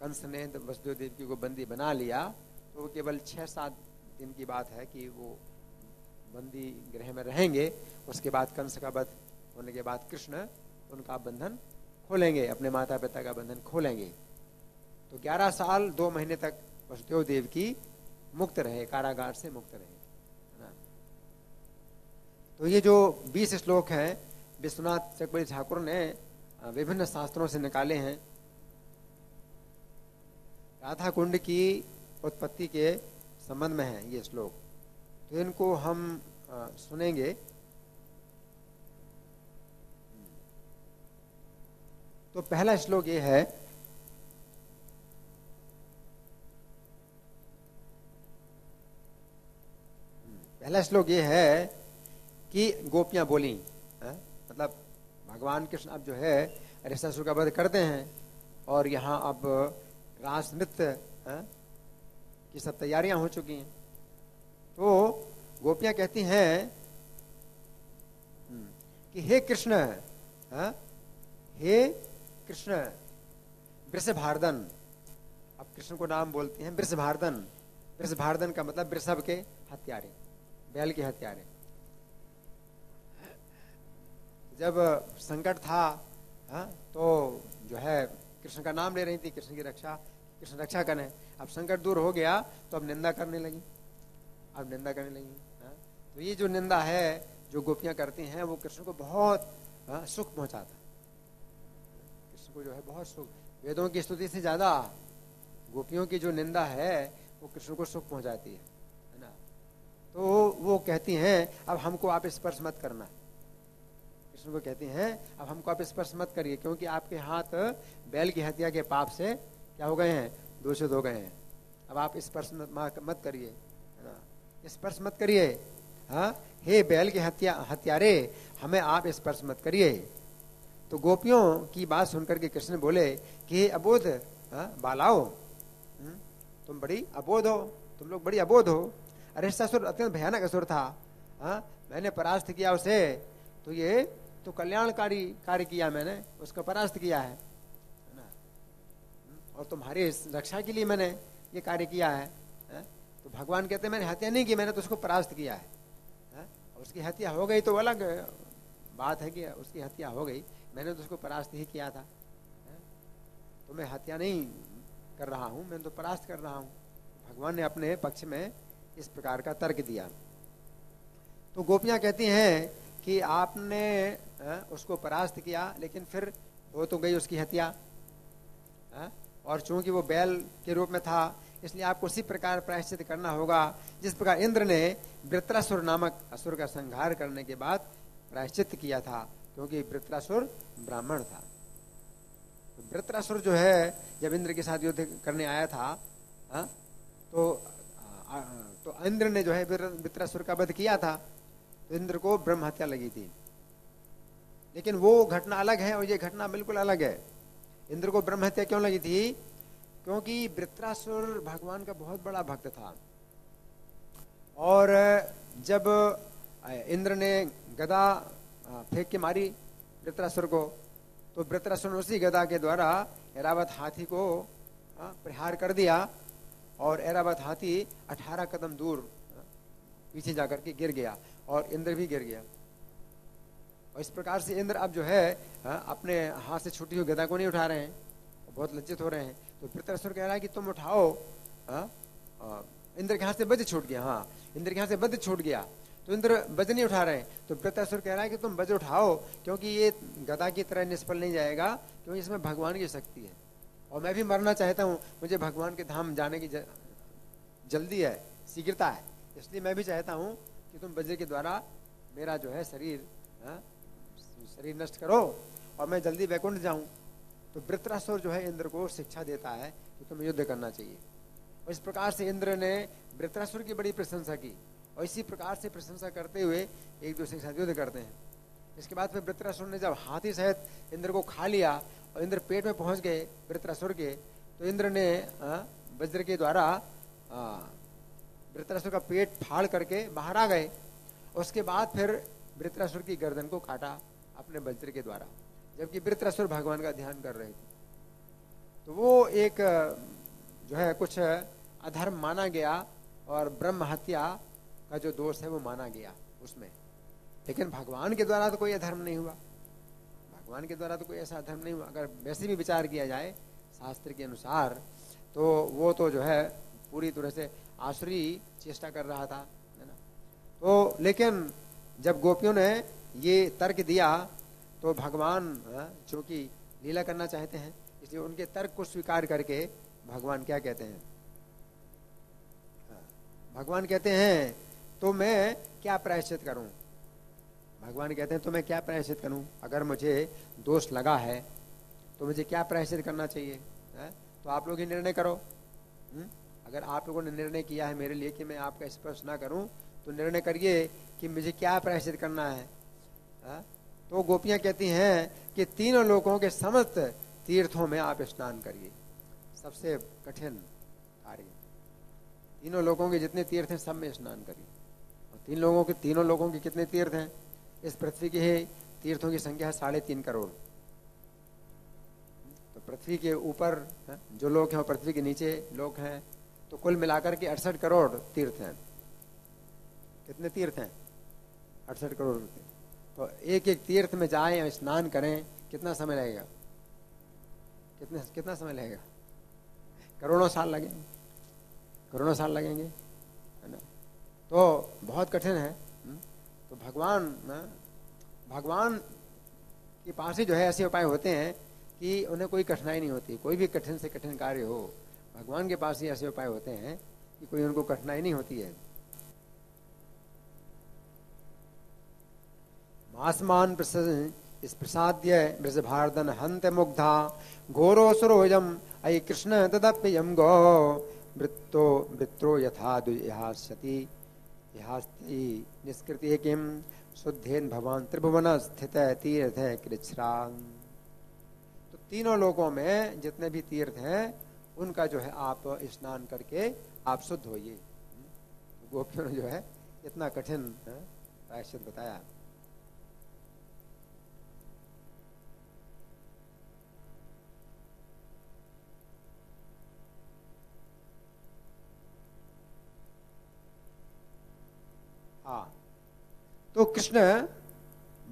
[SPEAKER 1] कंस ने वसुदेव देवकी को बंदी बना लिया तो वो केवल छह सात दिन की बात है कि वो बंदी गृह में रहेंगे। उसके बाद कंस का वध होने के बाद कृष्ण उनका बंधन खोलेंगे, अपने माता पिता का बंधन खोलेंगे। तो 11 साल, दो महीने तक वसुदेव देव की मुक्त रहे, कारागार से मुक्त रहे। तो ये जो 20 श्लोक हैं, विश्वनाथ चकबड़ी ठाकुर ने विभिन्न शास्त्रों से निकाले हैं। राधा कुंड की उत्पत्ति के संबंध में है ये श्लोक तो इनको हम सुनेंगे तो पहला श्लोक ये है, पहला श्लोक ये है कि गोपियाँ बोली है? मतलब भगवान कृष्ण अब जो है रिसासुर का वध करते हैं और यहाँ अब रास नृत्य की सब तैयारियाँ हो चुकी हैं तो गोपियाँ कहती हैं हम्म, कि हे कृष्ण हे कृष्ण वृषभार्दन अब कृष्ण को नाम बोलते हैं वृषभार्दन वृषभार्दन का मतलब वृषभ के हत्यारे बैल के हत्यारे जब संकट था हा? तो जो है कृष्ण का नाम ले रही थी, कृष्ण की रक्षा, कृष्ण रक्षा करें अब संकट दूर हो गया तो अब निंदा करने लगी। अब निंदा करने लगी, हा? तो ये जो निंदा है, जो गोपियाँ करती हैं, वो कृष्ण को बहुत, हा? सुख पहुंचाता कृष्ण को जो है बहुत सुख। वेदों की स्तुति से ज़्यादा गोपियों की जो निंदा है, वो कृष्ण को सुख पहुंचाती है है ना। तो वो कहती हैं, अब हमको आप स्पर्श मत करना। कृष्ण को कहते हैं अब हमको आप स्पर्श मत करिए क्योंकि आपके हाथ बैल की हत्या के पाप से क्या हो गए हैं? दूषित हो गए हैं। अब आप स्पर्श मत करिए स्पर्श मत करिए हाँ? हे बैल के हत्या हत्यारे हमें आप स्पर्श मत करिए। तो गोपियों की बात सुनकर के कृष्ण बोले कि हे अबोध हाँ, बालाओ हम्म, तुम बड़ी अबोध हो तुम लोग बड़ी अबोध हो। अरे ससुर अत्यंत भयानक असुर था हा? मैंने परास्त किया उसे। तो ये तो कल्याणकारी कार्य किया मैंने, उसको परास्त किया है ना और तुम्हारी रक्षा के लिए मैंने ये कार्य किया है? तो भगवान कहते मैंने हत्या नहीं की, मैंने तो उसको परास्त किया है? उसकी हत्या हो गई तो अलग बात है कि उसकी हत्या हो गई, मैंने तो उसको परास्त ही किया था तो मैं हत्या नहीं कर रहा हूँ, मैं तो परास्त कर रहा हूँ भगवान ने अपने पक्ष में इस प्रकार का तर्क दिया तो गोपियाँ कहती हैं कि आपने उसको परास्त किया, लेकिन फिर हो तो गई उसकी हत्या और चूँकि वो बैल के रूप में था, इसलिए आपको उसी प्रकार प्रायश्चित करना होगा, जिस प्रकार इंद्र ने वृत्रासुर नामक असुर का संहार करने के बाद प्रायश्चित किया था, क्योंकि वृत्रासुर ब्राह्मण था वृत्रासुर जो है, जब इंद्र के साथ युद्ध करने आया था, हा? तो तो इंद्र ने जो है वृत्रासुर का वध किया था तो इंद्र को ब्रह्म हत्या लगी थी लेकिन वो घटना अलग है और ये घटना बिल्कुल अलग है। इंद्र को ब्रह्म हत्या क्यों लगी थी? क्योंकि वृत्रासुर भगवान का बहुत बड़ा भक्त था। और जब इंद्र ने गदा फेंक के मारी वृत्रासुर को तो वृत्रासुर ने उसी गदा के द्वारा एरावत हाथी को प्रहार कर दिया और एरावत हाथी 18 कदम दूर पीछे जाकर के गिर गया और इंद्र भी गिर गया। और इस प्रकार से इंद्र अब जो है हाँ, अपने हाथ से छुट्टी हुई गदा को नहीं उठा रहे हैं बहुत लज्जित हो रहे हैं। तो वृत्रासुर कह रहा है कि तुम उठाओ हाँ, इंद्र के हाथ से बज छूट गया हाँ इंद्र के हाथ से बज छूट गया। तो इंद्र बज नहीं उठा रहे हैं। तो वृत्रासुर कह रहा है कि तुम बज उठाओ क्योंकि ये गदा की तरह निष्फल नहीं जाएगा क्योंकि इसमें भगवान की शक्ति है। और मैं भी मरना चाहता हूँ मुझे भगवान के धाम जाने की जल्दी है शीघ्रता है। इसलिए मैं भी चाहता हूँ कि तुम वज्र के द्वारा मेरा जो है शरीर हा? शरीर नष्ट करो और मैं जल्दी वैकुंठ जाऊँ। तो वृत्रासुर जो है इंद्र को शिक्षा देता है कि तुम्हें युद्ध करना चाहिए। और इस प्रकार से इंद्र ने वृत्रासुर की बड़ी प्रशंसा की। और इसी प्रकार से प्रशंसा करते हुए एक दूसरे के साथ युद्ध करते हैं। इसके बाद फिर वृत्रासुर ने जब हाथी सहित इंद्र को खा लिया और इंद्र पेट में पहुँच गए वृत्रासुर के तो इंद्र ने वज्र के द्वारा वृत्रासुर का पेट फाड़ करके बाहर आ गए। उसके बाद फिर वृत्रासुर की गर्दन को काटा। अपने वज्र के द्वारा, जबकि वृत्रसुर भगवान का ध्यान कर रहे थे। तो वो एक जो है, कुछ अधर्म माना गया और ब्रह्म हत्या का जो दोष है वो माना गया उसमें। लेकिन भगवान के द्वारा तो कोई अधर्म नहीं हुआ। भगवान के द्वारा तो कोई ऐसा अधर्म नहीं हुआ। अगर वैसे भी विचार किया जाए शास्त्र के अनुसार तो वो तो जो है पूरी तरह से आसुरी चेष्टा कर रहा था, है ना? तो लेकिन जब गोपियों ने ये तर्क दिया तो भगवान चूँकि लीला करना चाहते हैं, इसलिए उनके तर्क को स्वीकार करके भगवान क्या कहते हैं भगवान कहते हैं तो मैं क्या प्रायश्चित करूँ भगवान कहते हैं तो मैं क्या प्रायश्चित करूँ अगर मुझे दोष लगा है तो मुझे क्या प्रायश्चित करना चाहिए है? तो आप लोग ही निर्णय करो हुँ? हम्म? अगर आप लोगों ने निर्णय किया है मेरे लिए कि मैं आपका स्पर्श ना करूँ तो निर्णय करिए कि मुझे क्या प्रायश्चित करना है हा? तो गोपियाँ कहती हैं कि तीनों लोगों के समस्त तीर्थों में आप स्नान करिए। सबसे कठिन कार्य। तीनों लोगों के जितने तीर्थ हैं, सब में स्नान करिए। और तीन लोगों के, तीनों लोगों के कितने तीर्थ हैं? इस पृथ्वी के तीर्थों की संख्या है साढ़े तीन करोड़। तो पृथ्वी के ऊपर जो लोग हैं वो पृथ्वी के नीचे लोग हैं तो कुल मिलाकर के अड़सठ करोड़ तीर्थ हैं। कितने तीर्थ हैं? अड़सठ करोड़ तो एक एक तीर्थ में जाए, स्नान करें, कितना समय लगेगा? कितने, कितना समय लगेगा? करोड़ों साल लगेंगे। करोड़ों साल लगेंगे, है ना? तो बहुत कठिन है हम्म? तो भगवान, ना, भगवान के पास ही जो है ऐसे उपाय होते हैं कि उन्हें कोई कठिनाई नहीं होती। कोई भी कठिन से कठिन कार्य हो, भगवान के पास ही ऐसे उपाय होते हैं कि कोई उनको कठिनाई नहीं होती है। मासमान प्रसाद्य ब्रजभार्दन हंत मुग्धा, घोरो सुरोजम अय कृष्ण तदप्यम गो वृत्तो वृत्रो यथा दुहास्यति इहास्ति निष्कृति किम? शुद्धेन भगवान त्रिभुवन स्थित तीर्थ है कृच्छ्रांग तो तीनों लोगों में जितने भी तीर्थ हैं, उनका जो है आप स्नान करके आप शुद्ध होइए। गोपियों ने जो है इतना कठिन प्रायश्चित बताया। हाँ। तो कृष्ण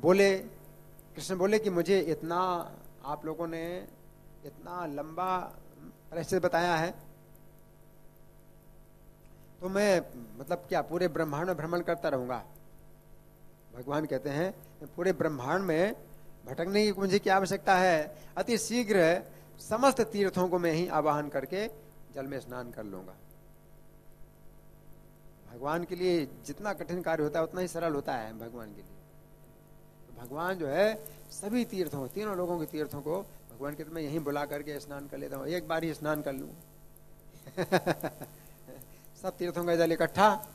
[SPEAKER 1] बोले कृष्ण बोले कि मुझे इतना, आप लोगों ने इतना लंबा परिस्थिति बताया है। तो मैं मतलब क्या, पूरे ब्रह्मांड में भ्रमण करता रहूँगा? भगवान कहते हैं, पूरे ब्रह्मांड में भटकने की मुझे क्या आवश्यकता है? अति शीघ्र समस्त तीर्थों को मैं ही आवाहन करके जल में स्नान कर लूँगा। भगवान के लिए जितना कठिन कार्य होता है, उतना ही सरल होता है भगवान के लिए। तो भगवान जो है, सभी तीर्थों, तीनों लोगों के तीर्थों को भगवान के तो मैं यहीं बुला करके स्नान कर लेता हूँ। एक बार ही स्नान कर लू। सब तीर्थों का जल इकट्ठा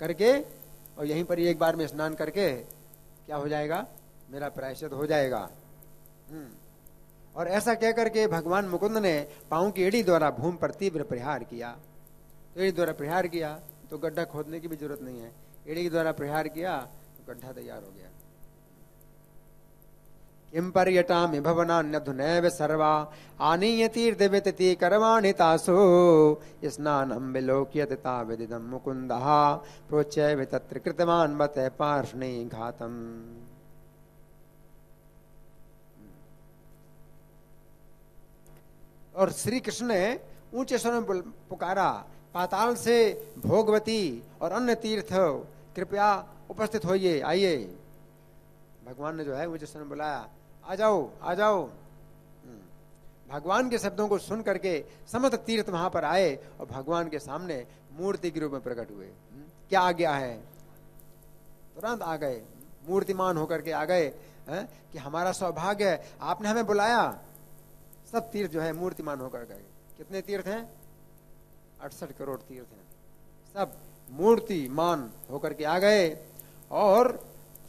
[SPEAKER 1] करके और यहीं पर एक बार में स्नान करके क्या हो जाएगा? मेरा प्रायश्चित हो जाएगा। हम्म। और ऐसा कह करके भगवान मुकुंद ने पाओ की एड़ी द्वारा भूमि पर तीव्र प्रहार किया। एड़ी द्वारा प्रहार किया। तो गड्ढा खोदने की भी ज़रूरत नहीं है। एड़ी के द्वारा प्रहार किया तो गड्ढा तैयार हो गया। किम पर्यटामि भवनान्यधुनैव सर्वा, आनीय तीर्थवितति करवाणि तासु। स्नानं विलोक्यत ताविदिदं मुकुन्दः प्रोच्य तत्र कृतवान् बत पार्ष्णि घातम्। और श्री कृष्ण ने ऊँचे स्वर में पुकारा पाताल से भोगवती और अन्य तीर्थ कृपया उपस्थित होइए, आइए। भगवान ने जो है मुझे सुन बुलाया, आ जाओ आ जाओ। हम्म। भगवान के शब्दों को सुन करके समस्त तीर्थ वहाँ पर आए और भगवान के सामने मूर्ति के रूप में प्रकट हुए। हम्म। क्या आ गया है? तुरंत आ गए। मूर्तिमान होकर के आ गए, है? कि हमारा सौभाग्य है, आपने हमें बुलाया। सब तीर्थ जो है मूर्तिमान होकर गए। कितने तीर्थ हैं? अड़सठ करोड़ तीर्थ हैं सब मूर्ति मान होकर के आ गए और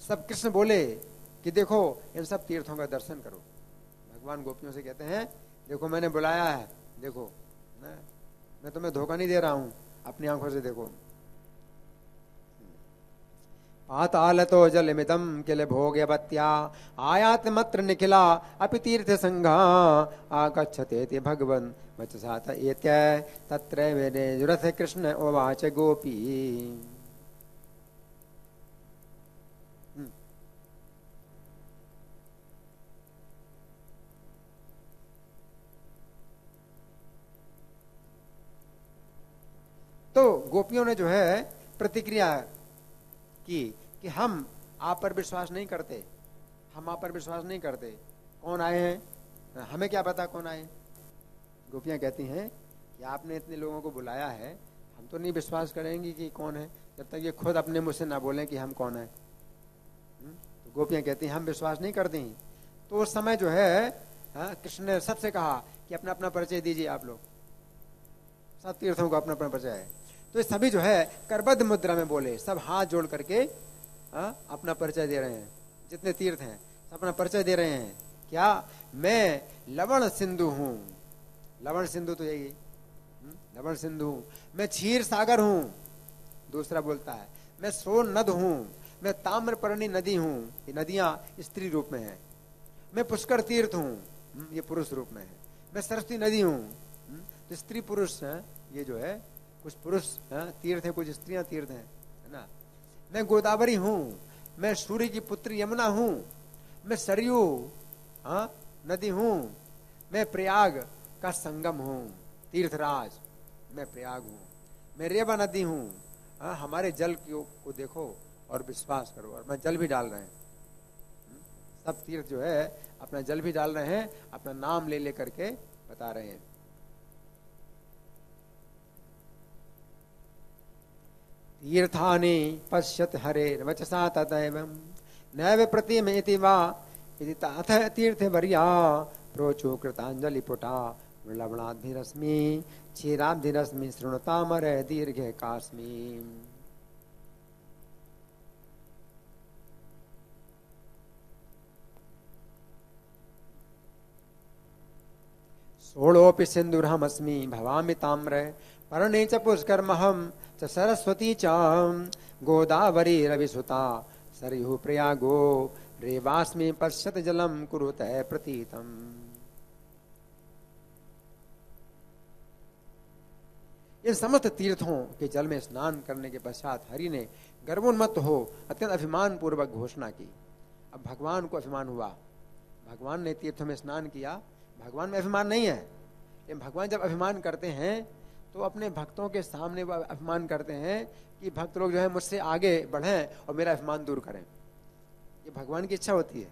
[SPEAKER 1] सब कृष्ण बोले कि देखो इन सब तीर्थों का दर्शन करो। भगवान गोपियों से कहते हैं देखो मैंने बुलाया है देखो मैं, मैं तुम्हें धोखा नहीं दे रहा हूँ अपनी आँखों से देखो। पातालतो जलमिदं किल भोग्यवत्या। आयातमत्र निखिला, अपि तीर्थसङ्घा आगच्छतेति भगवन्। वचसा त एत्य तत्र वेदे जुरथ कृष्ण उवाच गोपी। तो गोपियों ने जो है प्रतिक्रिया की कि हम आप पर विश्वास नहीं करते। हम आप पर विश्वास नहीं करते। कौन आए हैं? हमें क्या पता कौन आए। गोपियाँ कहती हैं कि आपने इतने लोगों को बुलाया है हम तो नहीं विश्वास करेंगे कि कौन है जब तक ये खुद अपने मुझसे ना बोलें कि हम कौन है। हम्म? तो गोपियाँ कहती हैं हम विश्वास नहीं करती तो उस समय जो है हाँ, कृष्ण ने सबसे कहा कि अपना अपना परिचय दीजिए आप लोग। सब तीर्थों को अपना अपना परिचय है। तो ये सभी जो है करबद्ध मुद्रा में बोले सब हाथ जोड़ करके आ, अपना परिचय दे रहे हैं। जितने तीर्थ हैं अपना परिचय दे रहे हैं। क्या? मैं लवण सिंधु हूँ। लवण सिंधु तो यही हम्म, लवण सिंधु मैं क्षीर सागर हूँ दूसरा बोलता है। मैं सोन नद हूँ मैं ताम्रपर्णी नदी हूँ। ये नदियाँ स्त्री रूप में है। मैं पुष्कर तीर्थ हूँ हम्म, ये पुरुष रूप में है। मैं सरस्वती नदी हूँ हम्म, तो स्त्री पुरुष ये जो है कुछ पुरुष तीर्थ है कुछ स्त्रियाँ तीर्थ हैं है ना? मैं गोदावरी हूँ मैं सूर्य की पुत्री यमुना हूँ मैं सरयू हाँ नदी हूँ मैं प्रयाग का संगम हूँ तीर्थराज मैं प्रयाग हूँ मैं रेवा नदी हूँ हाँ हमारे जल को देखो और विश्वास करो और मैं जल भी डाल रहे हैं। हम्म, सब तीर्थ जो है अपना जल भी डाल रहे हैं अपना नाम ले लेकर के बता रहे हैं। तीर्थानि पश्यत हरे वचसा तदैव नैव प्रतिमेति वा? यदि अथ तीर्थवर्या प्रोचो कृतांजलि पुटा लवणाधिरश्मि क्षीराब्धिरश्मि शृणुतामर दीर्घ कास्मी। सोड़ोपि सिंधुरहमस्मि भवामि ताम्र, परणे च पुष्कर्महम च सरस्वती च गोदावरी रविसुता। सरयु प्रयागो पश्यत जलम कुरुत प्रतीतम। इन समस्त तीर्थों के जल में स्नान करने के पश्चात हरि ने गर्वोन्मत्त हो अत्यंत अभिमान पूर्वक घोषणा की। अब भगवान को अभिमान हुआ। भगवान ने तीर्थों में स्नान किया। भगवान में अभिमान नहीं है। भगवान जब अभिमान करते हैं तो अपने भक्तों के सामने वो अभिमान करते हैं कि भक्त लोग जो है मुझसे आगे बढ़ें और मेरा अपमान दूर करें। ये भगवान की इच्छा होती है।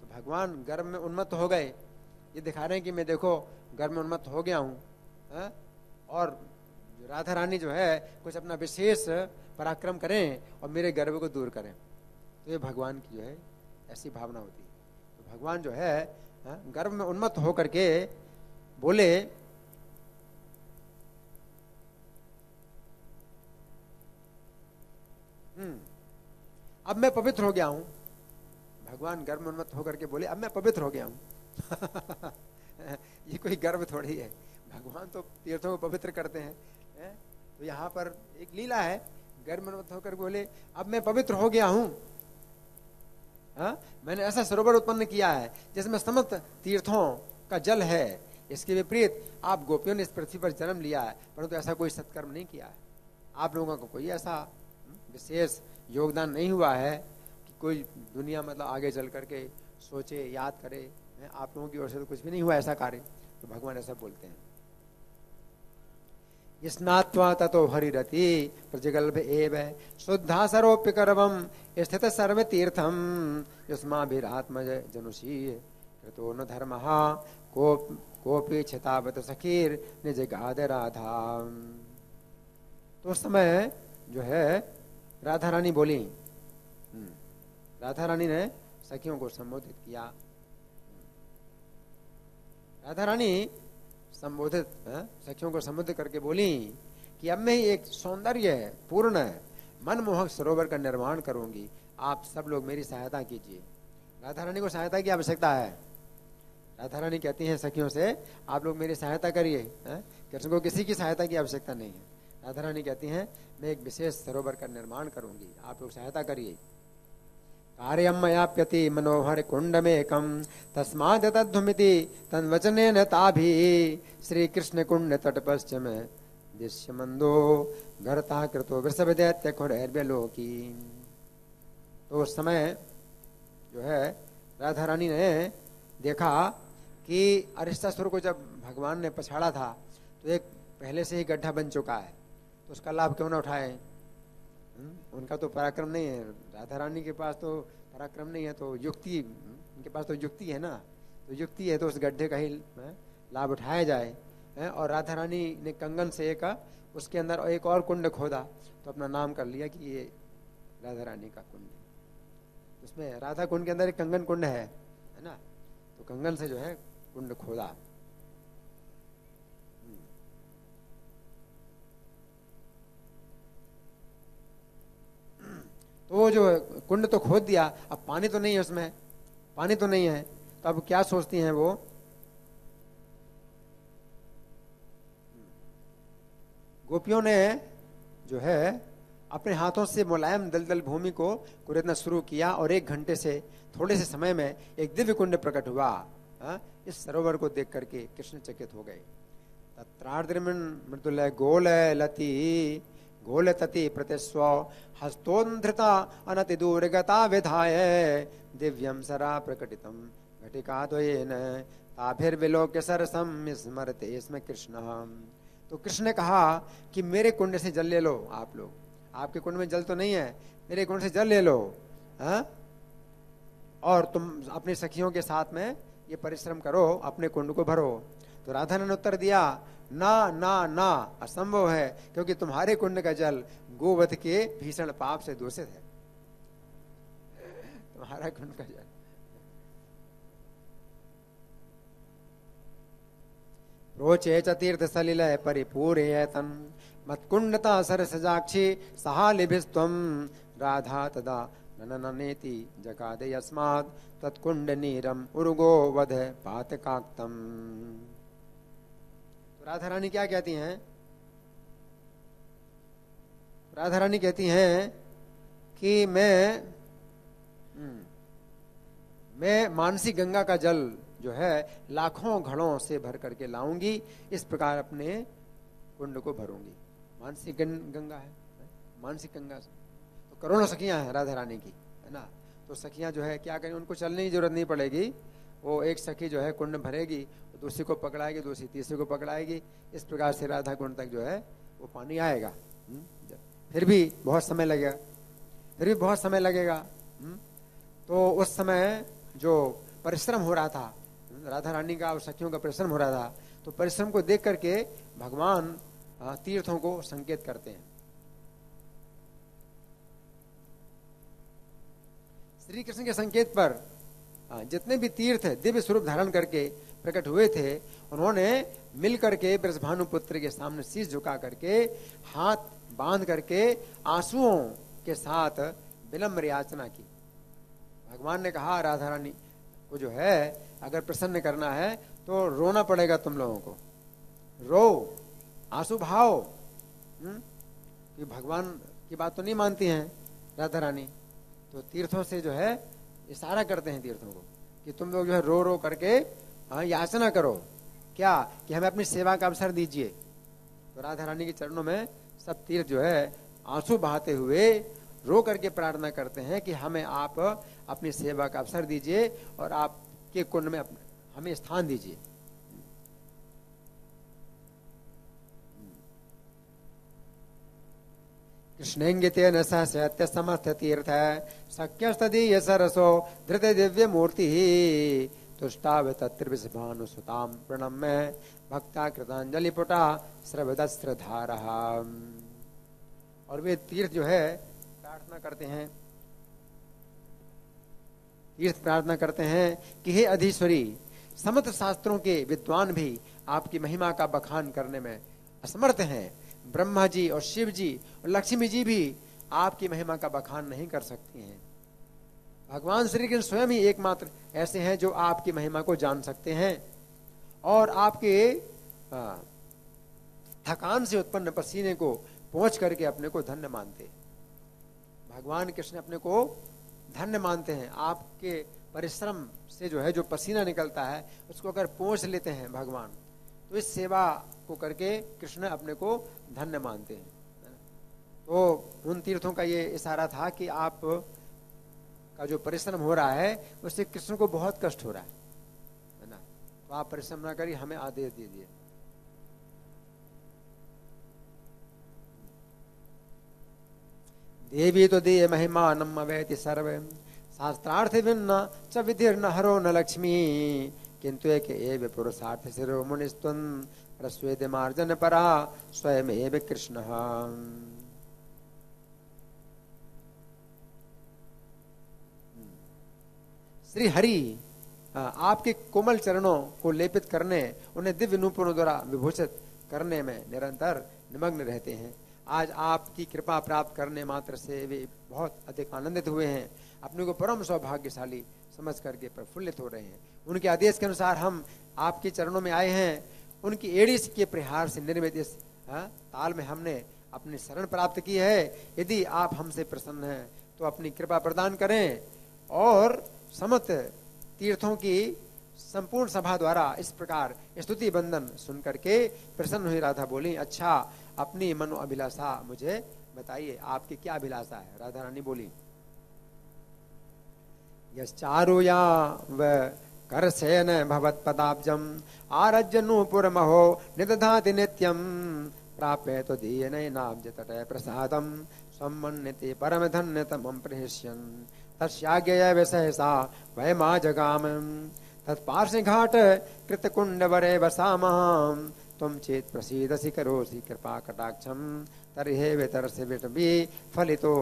[SPEAKER 1] तो भगवान गर्भ में उन्मत्त हो गए। ये दिखा रहे हैं कि मैं देखो गर्भ में उन्मत्त हो गया हूँ हाँ? और राधा रानी जो है कुछ अपना विशेष पराक्रम करें और मेरे गर्व को दूर करें। तो ये भगवान की जो है ऐसी भावना होती है। तो भगवान जो है हाँ, गर्भ में उन्मत्त होकर के बोले अब मैं पवित्र हो गया हूँ। भगवान गर्व उन्मत्त होकर के बोले, अब मैं पवित्र हो गया हूँ। ये कोई गर्व थोड़ी है। भगवान तो तीर्थों को पवित्र करते हैं? तो यहाँ पर एक लीला है। गर्भ उन्मत्त होकर बोले, अब मैं पवित्र हो गया हूँ। हा? मैंने ऐसा सरोवर उत्पन्न किया है, जिसमें समस्त तीर्थों का जल है। इसके विपरीत आप गोपियों ने इस पृथ्वी पर जन्म लिया है, परंतु तो ऐसा कोई सत्कर्म नहीं किया है। आप लोगों को कोई ऐसा विशेष योगदान नहीं हुआ है कि कोई दुनिया मतलब आगे चल करके सोचे, याद करे। आप लोगों की ओर से तो कुछ भी नहीं हुआ ऐसा कार्य। तो भगवान ऐसा बोलते हैं। स्नात्वा ततो हरिरति प्रजगल्भ एव शुद्धा सरोप्य करवम स्थित सर्व तीर्थम युष्माभिरात्मज जनुषी कृतो न धर्म को कोपी छितावत सखीर निज गाद राधा तो उस समय जो है राधा रानी बोली हम्म। राधा रानी ने सखियों को संबोधित किया। राधा रानी संबोधित सखियों को संबोधित करके बोली कि अब मैं एक सौंदर्य पूर्ण मनमोहक सरोवर का निर्माण करूँगी। आप सब लोग मेरी सहायता कीजिए। राधा रानी को सहायता की आवश्यकता है। राधा रानी कहती हैं, सखियों से, आप लोग मेरी सहायता करिए कृष्ण को किसी की सहायता की आवश्यकता नहीं है। राधा रानी कहती हैं, मैं एक विशेष सरोवर का निर्माण करूँगी। आप लोग सहायता करिए। कार्यम मयाप्यति मनोहर कुंड में एकम तस्माद तद्भुमिति तन्वचने न ताभी। श्री कृष्ण कुंड तट पश्चिम दृश्य मंदो घरता कृतो वृषभ दैत्य की तो उस समय जो है राधा रानी ने देखा कि अरिष्टासुर को जब भगवान ने पछाड़ा था तो एक पहले से ही गड्ढा बन चुका है। तो उसका लाभ क्यों ना उठाए? हम्म, उनका तो पराक्रम नहीं है। राधा रानी के पास तो पराक्रम नहीं है तो युक्ति उनके पास तो युक्ति है ना? तो युक्ति है तो उस गड्ढे का ही लाभ उठाया जाए और राधा रानी ने कंगन से एक उसके अंदर एक और कुंड खोदा तो अपना नाम कर लिया कि ये राधा रानी का कुंड है। उसमें राधा कुंड के अंदर एक कंगन कुंड है है ना? तो कंगन से जो है कुंड खोदा। तो वो जो कुंड तो खोद दिया, अब पानी तो नहीं है उसमें, पानी तो नहीं है। तो अब क्या सोचती हैं वो? गोपियों ने जो है, अपने हाथों से मुलायम दलदल भूमि को कुरेदना शुरू किया और एक घंटे से, थोड़े से समय में एक दिव्य कुंड प्रकट हुआ। हा? इस सरोवर को देख करके कृष्ण चकित हो गए। तत्रार्द्रमिन मृदुलय गोल लती गोलतति प्रतिस्व हस्तोन्धृता अनति दूरगता विधाय दिव्यम सरा प्रकटितम घटिका द्वयेन ताभिर्विलोक्य सरसम स्मरते इसमें कृष्ण। तो कृष्ण ने कहा कि मेरे कुंड से जल ले लो आप लोग। आपके कुंड में जल तो नहीं है, मेरे कुंड से जल ले लो, हा? और तुम अपनी सखियों के साथ में ये परिश्रम करो, अपने कुंड को भरो। तो राधा ने उत्तर दिया ना ना ना, असंभव है, क्योंकि तुम्हारे कुंड का जल गोवध के भीषण पाप से दूषित है। तुम्हारा कुंड का जल। रोचे च तीर्थ सलिल परिपूरे तन। मत्कुंडता सरस जाक्षी सहालिभिस्त्वम राधा तदा ननेति जगादे यस्मात्। तत्कुंड नीरम उर्गो वध पातकाक्तम। राधा रानी क्या कहती हैं? राधा रानी कहती हैं कि मैं हम्म, मैं मानसी गंगा का जल जो है लाखों घड़ों से भर करके लाऊँगी इस प्रकार अपने कुंड को भरूँगी। मानसी गंगा है मानसिक गंगा तो करोड़ों सखियाँ हैं राधा रानी की है ना? तो सखियाँ जो है क्या करें उनको चलने की ज़रूरत नहीं पड़ेगी। वो एक सखी जो है कुंड भरेगी, दूसरी को पकड़ाएगी, दूसरी तीसरी को पकड़ाएगी इस प्रकार से राधा कुंड तक जो है वो पानी आएगा हम्म? फिर भी बहुत समय लगेगा फिर भी बहुत समय लगेगा हम्म? तो उस समय जो परिश्रम हो रहा था, राधा रानी का और सखियों का परिश्रम हो रहा था तो परिश्रम को देख करके भगवान तीर्थों को संकेत करते हैं श्री कृष्ण के संकेत पर जितने भी तीर्थ, दिव्य स्वरूप धारण करके प्रकट हुए थे, उन्होंने मिल करके ब्रजभानु पुत्र के सामने शीश झुका करके, हाथ बाँध करके आंसुओं के साथ विलम्ब याचना की। भगवान ने कहा राधा रानी को जो है, अगर प्रसन्न करना है तो रोना पड़ेगा तुम लोगों को। रो, आँसू भाव हम्म? कि भगवान की बात तो नहीं मानती हैं राधा रानी तो तीर्थों से जो है इशारा करते हैं तीर्थों को, कि तुम लोग जो है रो रो करके हाँ याचना करो। क्या? कि हमें अपनी सेवा का अवसर दीजिए। तो राधा रानी के चरणों में सब तीर्थ जो है, आँसू बहाते हुए रो करके प्रार्थना करते हैं कि हमें आप अपनी सेवा का अवसर दीजिए और आपके कुंड में हमें स्थान दीजिए। कृष्णेंगितेन सह सत्य समर्थ तीर्थ शक्यस्तदीय सरसो धृत दिव्य मूर्ति तुष्टाव तत्रिविषभानुसुताम प्रणम्य भक्ता कृतांजलि पुटा और वे तीर्थ जो है, प्रार्थना करते हैं। तीर्थ प्रार्थना करते हैं कि हे अधीश्वरी समत शास्त्रों के विद्वान भी आपकी महिमा का बखान करने में असमर्थ हैं। ब्रह्मा जी और शिव जी और लक्ष्मी जी भी आपकी महिमा का बखान नहीं कर सकती हैं। भगवान श्री कृष्ण स्वयं ही एकमात्र ऐसे हैं जो आपकी महिमा को जान सकते हैं और आपके थकान से उत्पन्न पसीने को पहुँच करके अपने को धन्य मानते भगवान कृष्ण अपने को धन्य मानते हैं। आपके परिश्रम से जो है, जो पसीना निकलता है, उसको अगर पहुँच लेते हैं भगवान तो इस सेवा को करके कृष्ण अपने को धन्य मानते हैं। तो उन तीर्थों का ये इशारा था कि आप का जो परिश्रम हो रहा है, उससे कृष्ण को बहुत कष्ट हो रहा है। ना? तो आप परिश्रम ना करिए, हमें आदेश दीजिए देवी तो दे महिमा नम अवैति सर्व। शास्त्रार्थ भिन्न, च विधिर न हरो न लक्ष्मी। किंतु एक एव पुरुषार्थ शिरो मुनिस्तुन प्रस्वेद मार्जन परा स्वयं एव कृष्ण। श्री हरि आपके कोमल चरणों को लेपित करने, उन्हें दिव्य नूपुरों द्वारा विभूषित करने में निरंतर निमग्न रहते हैं। आज आपकी कृपा प्राप्त करने मात्र से वे बहुत अधिक आनंदित हुए हैं। अपने को परम सौभाग्यशाली समझ करके प्रफुल्लित हो रहे हैं। उनके आदेश के अनुसार हम आपके चरणों में आए हैं। उनकी एड़ी के प्रहार से निर्मित इस ताल में हमने अपनी शरण प्राप्त की है। यदि आप हमसे प्रसन्न हैं तो अपनी कृपा प्रदान करें। और समत तीर्थों की संपूर्ण सभा द्वारा इस प्रकार स्तुति बंदन सुन करके प्रसन्न हुई राधा बोली अच्छा अपनी मनो अभिलाषा मुझे बताइए, आपकी क्या अभिलाषा है? राधा रानी बोली यश्चारुया व करसेन भवत्पदाब्जम। आरज्य नूपुर महो, निदधाति नित्यम। प्राप्य तो दीयन नाब्ज तट प्रसादम। सम्मन्यते परम धन्यतमं प्रहिष्यन् तस्याज्ञया विसहसा वयमा जगाम तत्पार्श्वघाट कृतकुण्डवरे वसामः। त्वं चेत् प्रसीदसि करोसि कृपा कटाक्षं तर्हि वितरसि विटबि फलितो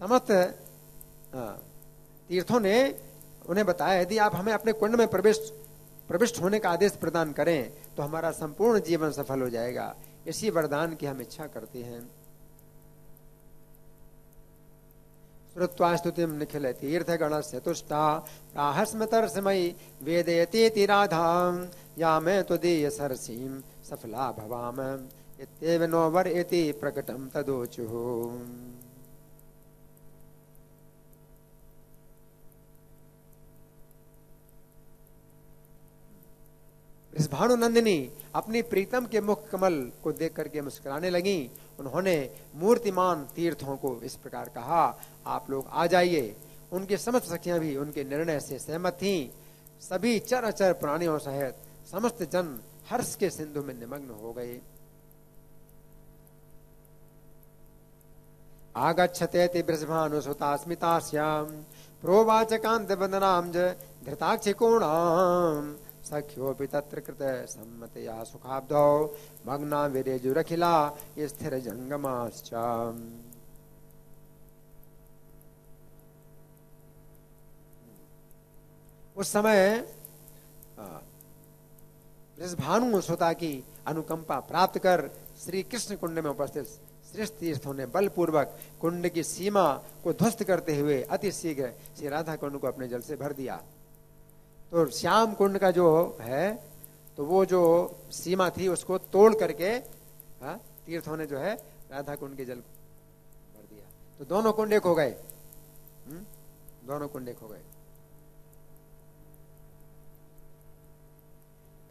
[SPEAKER 1] समस्त तीर्थों ने उन्हें बताया, यदि आप हमें अपने कुंड में प्रवेश प्रविष्ट होने का आदेश प्रदान करें तो हमारा संपूर्ण जीवन सफल हो जाएगा। इसी वरदान की हम इच्छा करते हैं। श्रुत्वास्तुतिम निखिल तीर्थ गण से तुष्टा वेदयती राधा या मैं तो देय सरसीम सफला भवाम, इत्येव नोवर इति प्रकटम तदोचुः। इस भानुनंदिनी अपनी प्रीतम के मुख कमल को देख करके मुस्कुराने लगी। उन्होंने मूर्तिमान तीर्थों को इस प्रकार कहा, आप लोग आ जाइए। उनके समस्त सखियाँ भी उनके निर्णय से सहमत थीं। सभी चर अचर प्राणियों सहित समस्त जन हर्ष के सिंधु में निमग्न हो गए। आगछते ब्रजभानुसुतास्मितास्याम प्रोवाच कांत वदनाम धृताक्ष कोणाम सख्योऽपि तत्र कृत सम्मतया सुखाब्धौ मग्ना विरेजुरखिला स्थिर जंगमाश्च उस समय भानु सुता की अनुकंपा प्राप्त कर श्री कृष्ण कुंड में उपस्थित श्रेष्ठ तीर्थों ने बलपूर्वक कुंड की सीमा को ध्वस्त करते हुए अति शीघ्र श्री राधा कुंड को अपने जल से भर दिया। तो श्याम कुंड का जो है तो वो जो सीमा थी, उसको तोड़ करके, हा? तीर्थों ने जो है, राधा कुंड के जल भर दिया। तो दोनों कुंड एक हो गए। हम्म? दोनों कुंड एक हो गए।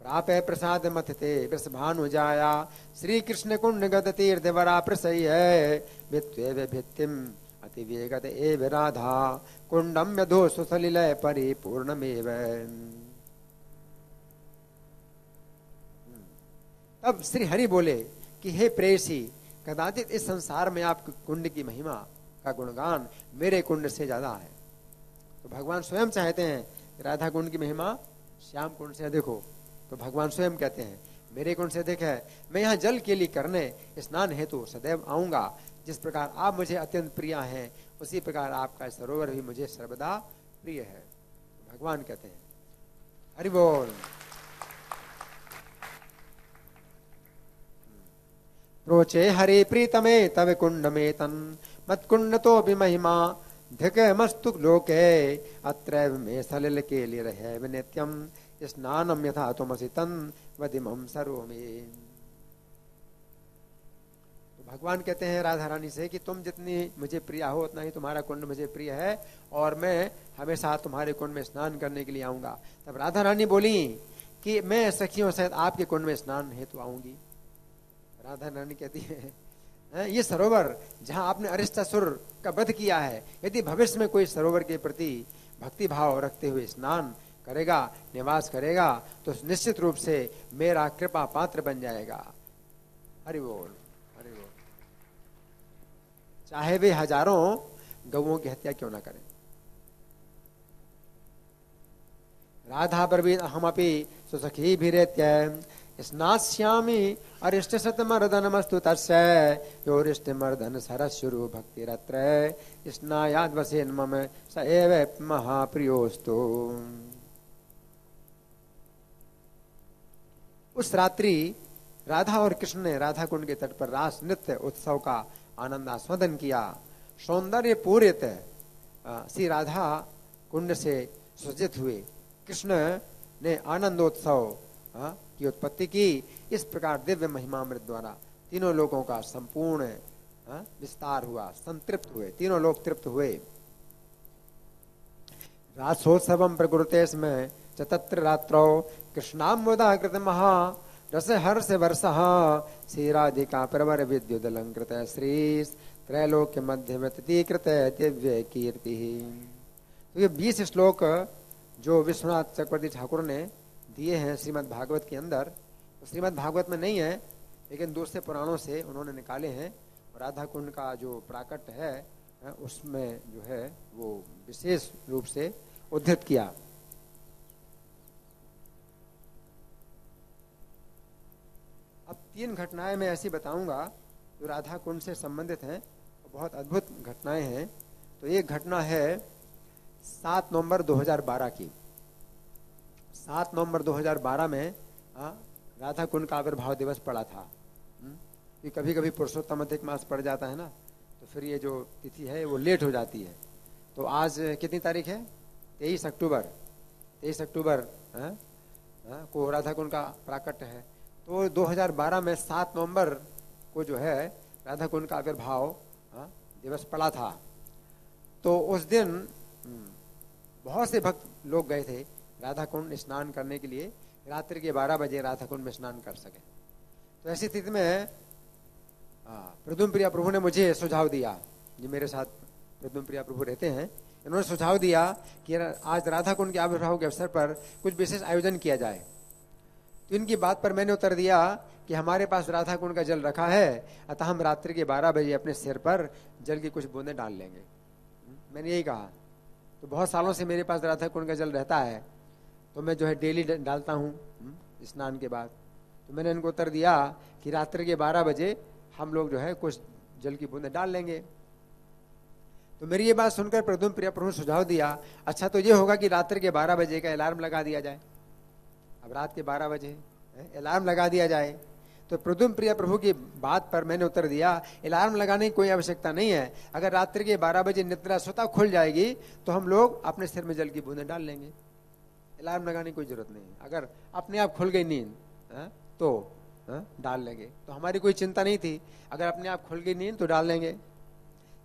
[SPEAKER 1] प्राप प्रसाद मथते वृष भानु जाया। श्री कृष्ण कुंड गद तीर्थ वरा प्रसय भित्वे भित्तिम अति वेगत एव राधा कुंडम यधो सुसलिल परिपूर्णमेव। तब श्री हरि बोले कि हे प्रेसी कदाचित इस संसार में आप कुंड की महिमा का गुणगान मेरे कुंड से ज़्यादा है। तो भगवान स्वयं चाहते हैं राधा कुंड की महिमा श्याम कुंड से हो। तो भगवान स्वयं कहते हैं, मेरे कुंड से अधिक है, मैं यहाँ जल के लिए करने स्नान हेतु सदैव आऊँगा। जिस प्रकार आप मुझे अत्यंत प्रिय हैं, उसी प्रकार आपका सरोवर भी मुझे सर्वदा प्रिय है। भगवान कहते हैं, हरि बोल। प्रोचे हरे प्रीतमे तव कुंड में तन मत कुंड तो भी महिमा धिक मस्तु लोके, अत्र मे सलिल के लिए रहे नित्यम स्नानम यथा तुमसि तन वदिमम सरोमे तो भगवान कहते हैं राधा रानी से कि तुम जितनी मुझे प्रिय हो, उतना ही तुम्हारा कुंड मुझे प्रिय है और मैं हमेशा तुम्हारे कुंड में स्नान करने के लिए आऊँगा। तब राधा रानी बोली कि मैं सखियों सहित आपके कुंड में स्नान हेतु आऊँगी। राधा रानी कहती है ये सरोवर जहाँ आपने अरिष्टासुर का वध किया है, यदि भविष्य में कोई सरोवर के प्रति भक्ति भाव रखते हुए स्नान करेगा, निवास करेगा तो निश्चित रूप से मेरा कृपा पात्र बन जाएगा। हरि चाहे वे हज़ारों गवों की हत्या क्यों ना करें। राधा ब्रवीत अहमपि सुसखी भिरेत्य स्नास्यामि अरिष्टशतमर्दनमस्तु तस्य। योरिष्टमर्दन सरस्वरु भक्तिरत्र स्नायाद्वसेन मम स एव महाप्रियोस्तु उस रात्रि राधा और कृष्ण ने राधा कुंड के तट पर रास नृत्य उत्सव का आनंद आस्वादन किया। सौंदर्य पूरित श्री राधा कुंड से सज्जित हुए। कृष्ण ने आनंदोत्सव की उत्पत्ति की। इस प्रकार दिव्य महिमामृत द्वारा तीनों लोगों का संपूर्ण विस्तार हुआ, संतृप्त हुए। तीनों लोग तृप्त हुए। रासोत्सव प्रकृते में चतत्र रात्रो कृष्णामुदा कृत महा रस हर्ष वर्ष श्रीराधिका प्रवर विद्युत अलंकृत श्री त्रैलोक्य मध्य व्यतीकृत दिव्य कीर्ति। तो ये बीस श्लोक जो विश्वनाथ चक्रवर्ती ठाकुर ने दिए हैं श्रीमद् भागवत के अंदर तो श्रीमद् भागवत में नहीं है, लेकिन दूसरे पुराणों से उन्होंने निकाले हैं राधा कुंड का जो प्राकट है, उसमें जो है वो विशेष रूप से उद्धृत किया। तीन घटनाएँ मैं ऐसी बताऊँगा जो राधा कुंड से संबंधित हैं बहुत अद्भुत घटनाएँ हैं। तो एक घटना है सात नवंबर 2012 की। सात नवंबर 2012 में आ, राधा कुंड का आविर्भाव दिवस पड़ा था। हम्म, कि कभी कभी पुरुषोत्तम अधिक मास पड़ जाता है ना तो फिर ये जो तिथि है वो लेट हो जाती है। तो आज कितनी तारीख है? तेईस अक्टूबर। तेईस अक्टूबर को राधा कुंड का प्राकट्य है। तो 2012 में सात नवंबर को जो है राधा कुंड का आविर्भाव दिवस पड़ा था। तो उस दिन हम्म, बहुत से भक्त लोग गए थे राधा कुंड स्नान करने के लिए। रात्रि के बारह बजे राधा कुंड में स्नान कर सके। तो ऐसी स्थिति में प्रदुम प्रिया प्रभु ने मुझे सुझाव दिया। जो मेरे साथ प्रदुम प्रिया प्रभु रहते हैं। इन्होंने सुझाव दिया कि आज राधा कुंड के आविर्भाव के अवसर पर कुछ विशेष आयोजन किया जाए। तो इनकी बात पर मैंने उत्तर दिया कि हमारे पास राधा कुंड का जल रखा है अतः हम रात्रि के बारह बजे अपने सिर पर जल की कुछ बूंदे डाल लेंगे। मैंने यही कहा। तो बहुत सालों से मेरे पास राधा कुंड का जल रहता है तो मैं जो है डेली डालता हूँ हम्म, स्नान के बाद। तो मैंने इनको उत्तर दिया कि रात्रि के बारह बजे हम लोग जो है कुछ जल की बूंदे डाल लेंगे। तो मेरी ये बात सुनकर प्रदुम प्रिया प्रभु सुझाव दिया अच्छा तो ये होगा कि रात्रि के बारह बजे का अलार्म लगा दिया जाए। अब रात के बारह बजे अलार्म लगा दिया जाए। तो प्रदुम प्रिय प्रभु की बात पर मैंने उत्तर दिया, अलार्म लगाने की कोई आवश्यकता नहीं है। अगर रात्रि के बारह बजे निद्रा स्वतः खुल जाएगी तो हम लोग अपने सिर में जल की बूंदें डाल लेंगे। अलार्म लगाने की कोई ज़रूरत नहीं अगर अपने आप खुल गई नींद तो डाल लेंगे। तो हमारी कोई चिंता नहीं थी। अगर अपने आप खुल गई नींद तो डाल लेंगे।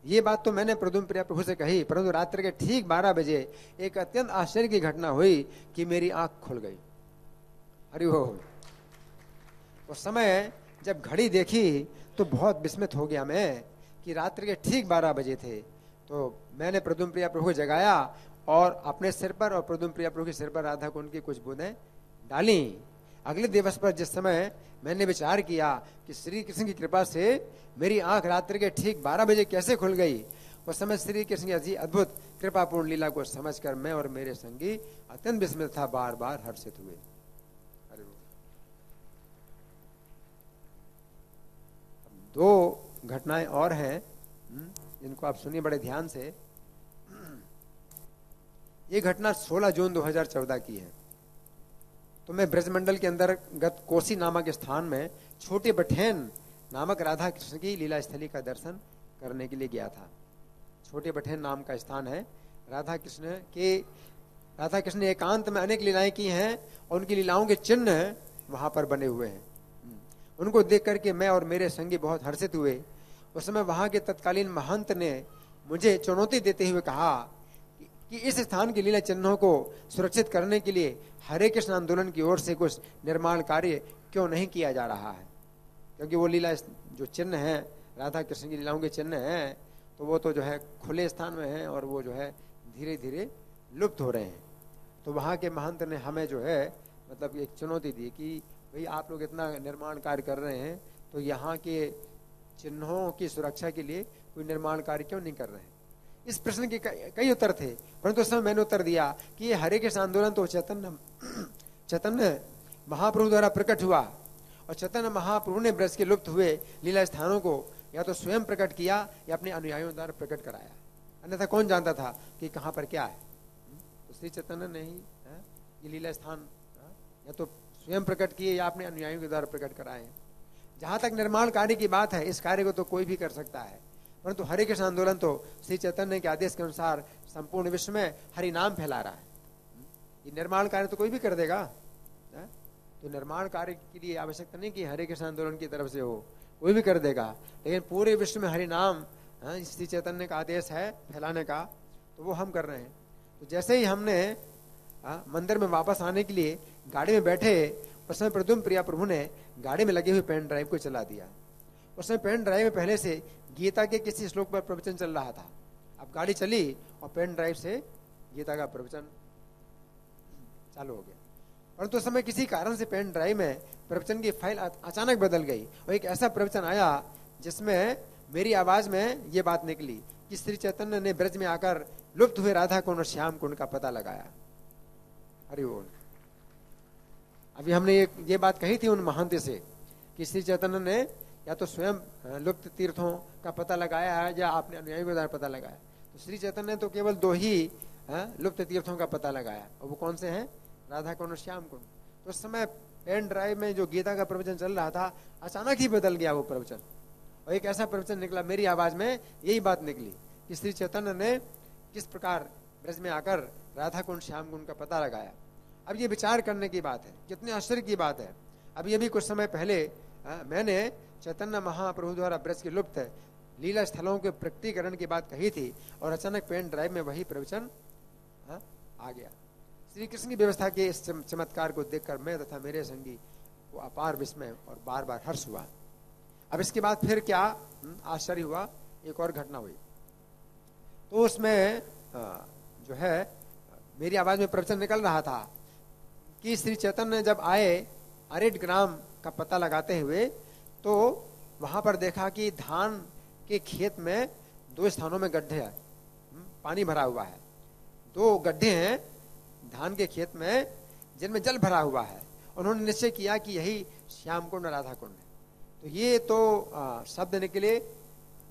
[SPEAKER 1] ये बात तो मैंने प्रदुम प्रिया प्रभु से कही, परंतु रात्रि के ठीक बारह बजे एक अत्यंत आश्चर्य की घटना हुई कि मेरी आँख खुल गई। हरि हो उस समय जब घड़ी देखी तो बहुत विस्मित हो गया मैं कि रात्रि के ठीक बारह बजे थे। तो मैंने प्रदुम प्रिया प्रभु जगाया और अपने सिर पर और प्रदुम प्रिया प्रभु के सिर पर राधा की कुछ बूंदें डाली। अगले दिवस पर जिस समय मैंने विचार किया कि श्री कृष्ण की कृपा से मेरी आँख रात्रि के ठीक बारह बजे कैसे खुल गई, उस समय श्री कृष्ण की अजी अद्भुत कृपापूर्ण लीला को समझकर मैं और मेरे संगी अत्यंत विस्मित था बार बार हर्षित हुए। दो घटनाएँ और हैं हम्म, जिनको आप सुनिए बड़े ध्यान से। ये घटना 16 जून 2014 की है। तो मैं ब्रजमंडल के अंतर्गत कोसी नामक स्थान में छोटे बठेन नामक राधा कृष्ण की लीला स्थली का दर्शन करने के लिए गया था। छोटे बठेन नाम का स्थान है। राधा कृष्ण के राधा कृष्ण एकांत में अनेक लीलाएँ की हैं और उनकी लीलाओं के चिन्ह वहाँ पर बने हुए हैं। उनको देख करके मैं और मेरे संगी बहुत हर्षित हुए। उस समय वहाँ के तत्कालीन महंत ने मुझे चुनौती देते हुए कहा कि इस स्थान के लीला चिन्हों को सुरक्षित करने के लिए हरे कृष्ण आंदोलन की ओर से कुछ निर्माण कार्य क्यों नहीं किया जा रहा है? क्योंकि वो लीला जो चिन्ह है, राधा कृष्ण की लीलाओं के चिन्ह हैं तो वो तो जो है खुले स्थान में है और वो जो है धीरे धीरे लुप्त हो रहे हैं। तो वहाँ के महंत ने हमें जो है मतलब एक चुनौती दी कि भाई, आप लोग इतना निर्माण कार्य कर रहे हैं तो यहाँ के चिन्हों की सुरक्षा के लिए कोई निर्माण कार्य क्यों नहीं कर रहे हैं? इस प्रश्न के कई उत्तर थे, परंतु उस समय मैंने उत्तर दिया कि ये हरे कृष्ण आंदोलन तो चैतन्य चैतन्य महाप्रभु द्वारा प्रकट हुआ और चैतन्य महाप्रभु ने ब्रज के लुप्त हुए लीला स्थानों को या तो स्वयं प्रकट किया या अपने अनुयायियों द्वारा प्रकट कराया। अन्यथा कौन जानता था कि कहाँ पर क्या है? तो श्री चैतन्य ने ही? ये लीला स्थान या तो स्वयं प्रकट किए या अपने अनुयायियों के द्वारा प्रकट कराए। जहाँ तक निर्माण कार्य की बात है इस कार्य को तो कोई भी कर सकता है। परंतु हरे कृष्ण आंदोलन तो श्री चैतन्य के आदेश के अनुसार संपूर्ण विश्व में हरि नाम फैला रहा है। ये निर्माण कार्य तो कोई भी कर देगा। है? तो निर्माण कार्य के लिए आवश्यकता नहीं कि हरे कृष्ण आंदोलन की तरफ़ से हो। कोई भी कर देगा। लेकिन पूरे विश्व में हरि नाम श्री चैतन्य का आदेश है फैलाने का तो वो हम कर रहे हैं। तो जैसे ही हमने आ, मंदिर में वापस आने के लिए गाड़ी में बैठे उस समय प्रदुम प्रिया प्रभु ने गाड़ी में लगे हुए पेन ड्राइव को चला दिया। उस समय पेन ड्राइव में पहले से गीता के किसी श्लोक पर प्रवचन चल रहा था। अब गाड़ी चली और पेन ड्राइव से गीता का प्रवचन चालू हो गया। परंतु उस समय किसी कारण से पेन ड्राइव में प्रवचन की फ़ाइल अचानक बदल गई और एक ऐसा प्रवचन आया जिसमें मेरी आवाज़ में ये बात निकली कि श्री चैतन्य ने ब्रज में आकर लुप्त हुए राधा कुंड और श्याम कुंड का पता लगाया। हरि बोल अभी हमने ये ये बात कही थी उन महंत से कि श्री चैतन्य ने या तो स्वयं लुप्त तीर्थों का पता लगाया है या आपने अनुयायी द्वारा पता लगाया तो श्री चैतन्य ने तो केवल दो ही लुप्त तीर्थों का पता लगाया। और वो कौन से हैं? राधा और श्याम कुंड तो उस समय पेन ड्राइव में जो गीता का प्रवचन चल रहा था, अचानक ही बदल गया वो प्रवचन। और एक ऐसा प्रवचन निकला, मेरी आवाज़ में यही बात निकली कि श्री चैतन्य ने किस प्रकार ब्रज में आकर राधा कुंड श्याम कुंड का पता लगाया। अब ये विचार करने की बात है कितने आश्चर्य की बात है। अब ये भी कुछ समय पहले आ, मैंने चैतन्य महाप्रभु द्वारा ब्रज के लुप्त लीला स्थलों के प्रकटीकरण की बात कही थी और अचानक पेन ड्राइव में वही प्रवचन आ गया। श्री कृष्ण की व्यवस्था के इस चमत्कार को देखकर मैं तथा मेरे संगी को अपार विस्मय और बार बार हर्ष हुआ। अब इसके बाद फिर क्या आश्चर्य हुआ एक और घटना हुई। तो उसमें जो है मेरी आवाज़ में प्रवचन निकल रहा था। कि श्री चैतन्य जब आए अरेड ग्राम का पता लगाते हुए तो वहाँ पर देखा कि धान के खेत में दो स्थानों में गड्ढे है। पानी भरा हुआ है। दो गड्ढे हैं धान के खेत में, जिनमें जल भरा हुआ है। उन्होंने निश्चय किया कि यही श्याम कुंड, राधा कुंड है। तो ये तो शब्द निकले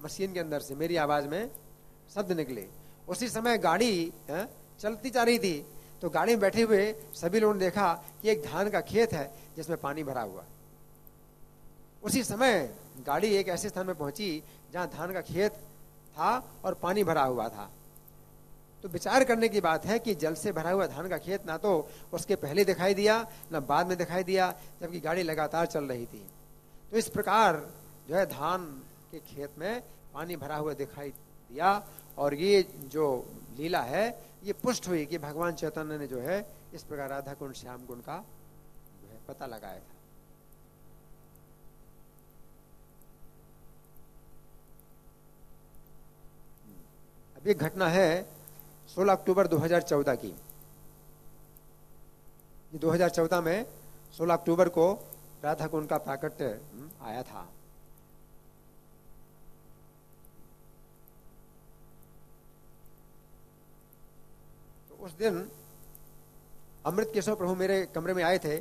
[SPEAKER 1] मशीन के अंदर से, मेरी आवाज़ में, शब्द निकले। उसी समय गाड़ी चलती जा रही थी। तो गाड़ी में बैठे हुए सभी लोगों ने देखा कि एक धान का खेत है, जिसमें पानी भरा हुआ उसी समय गाड़ी एक ऐसे स्थान में पहुँची जहाँ धान का खेत था और पानी भरा हुआ था। तो विचार करने की बात है कि जल से भरा हुआ धान का खेत ना तो उसके पहले दिखाई दिया, ना बाद में दिखाई दिया, जबकि गाड़ी लगातार चल रही थी। तो इस प्रकार जो है धान के खेत में पानी भरा हुआ दिखाई दिया और ये जो लीला है ये पुष्ट हुई कि भगवान चैतन्य ने जो है इस प्रकार राधा कुंड श्याम कुंड का जो है पता लगाया था। अब ये घटना है 16 अक्टूबर 2014 की। 2014 में 16 अक्टूबर को राधा कुंड का प्राकट्य हम्म, आया था तो उस दिन अमृत केशव प्रभु मेरे कमरे में आए थे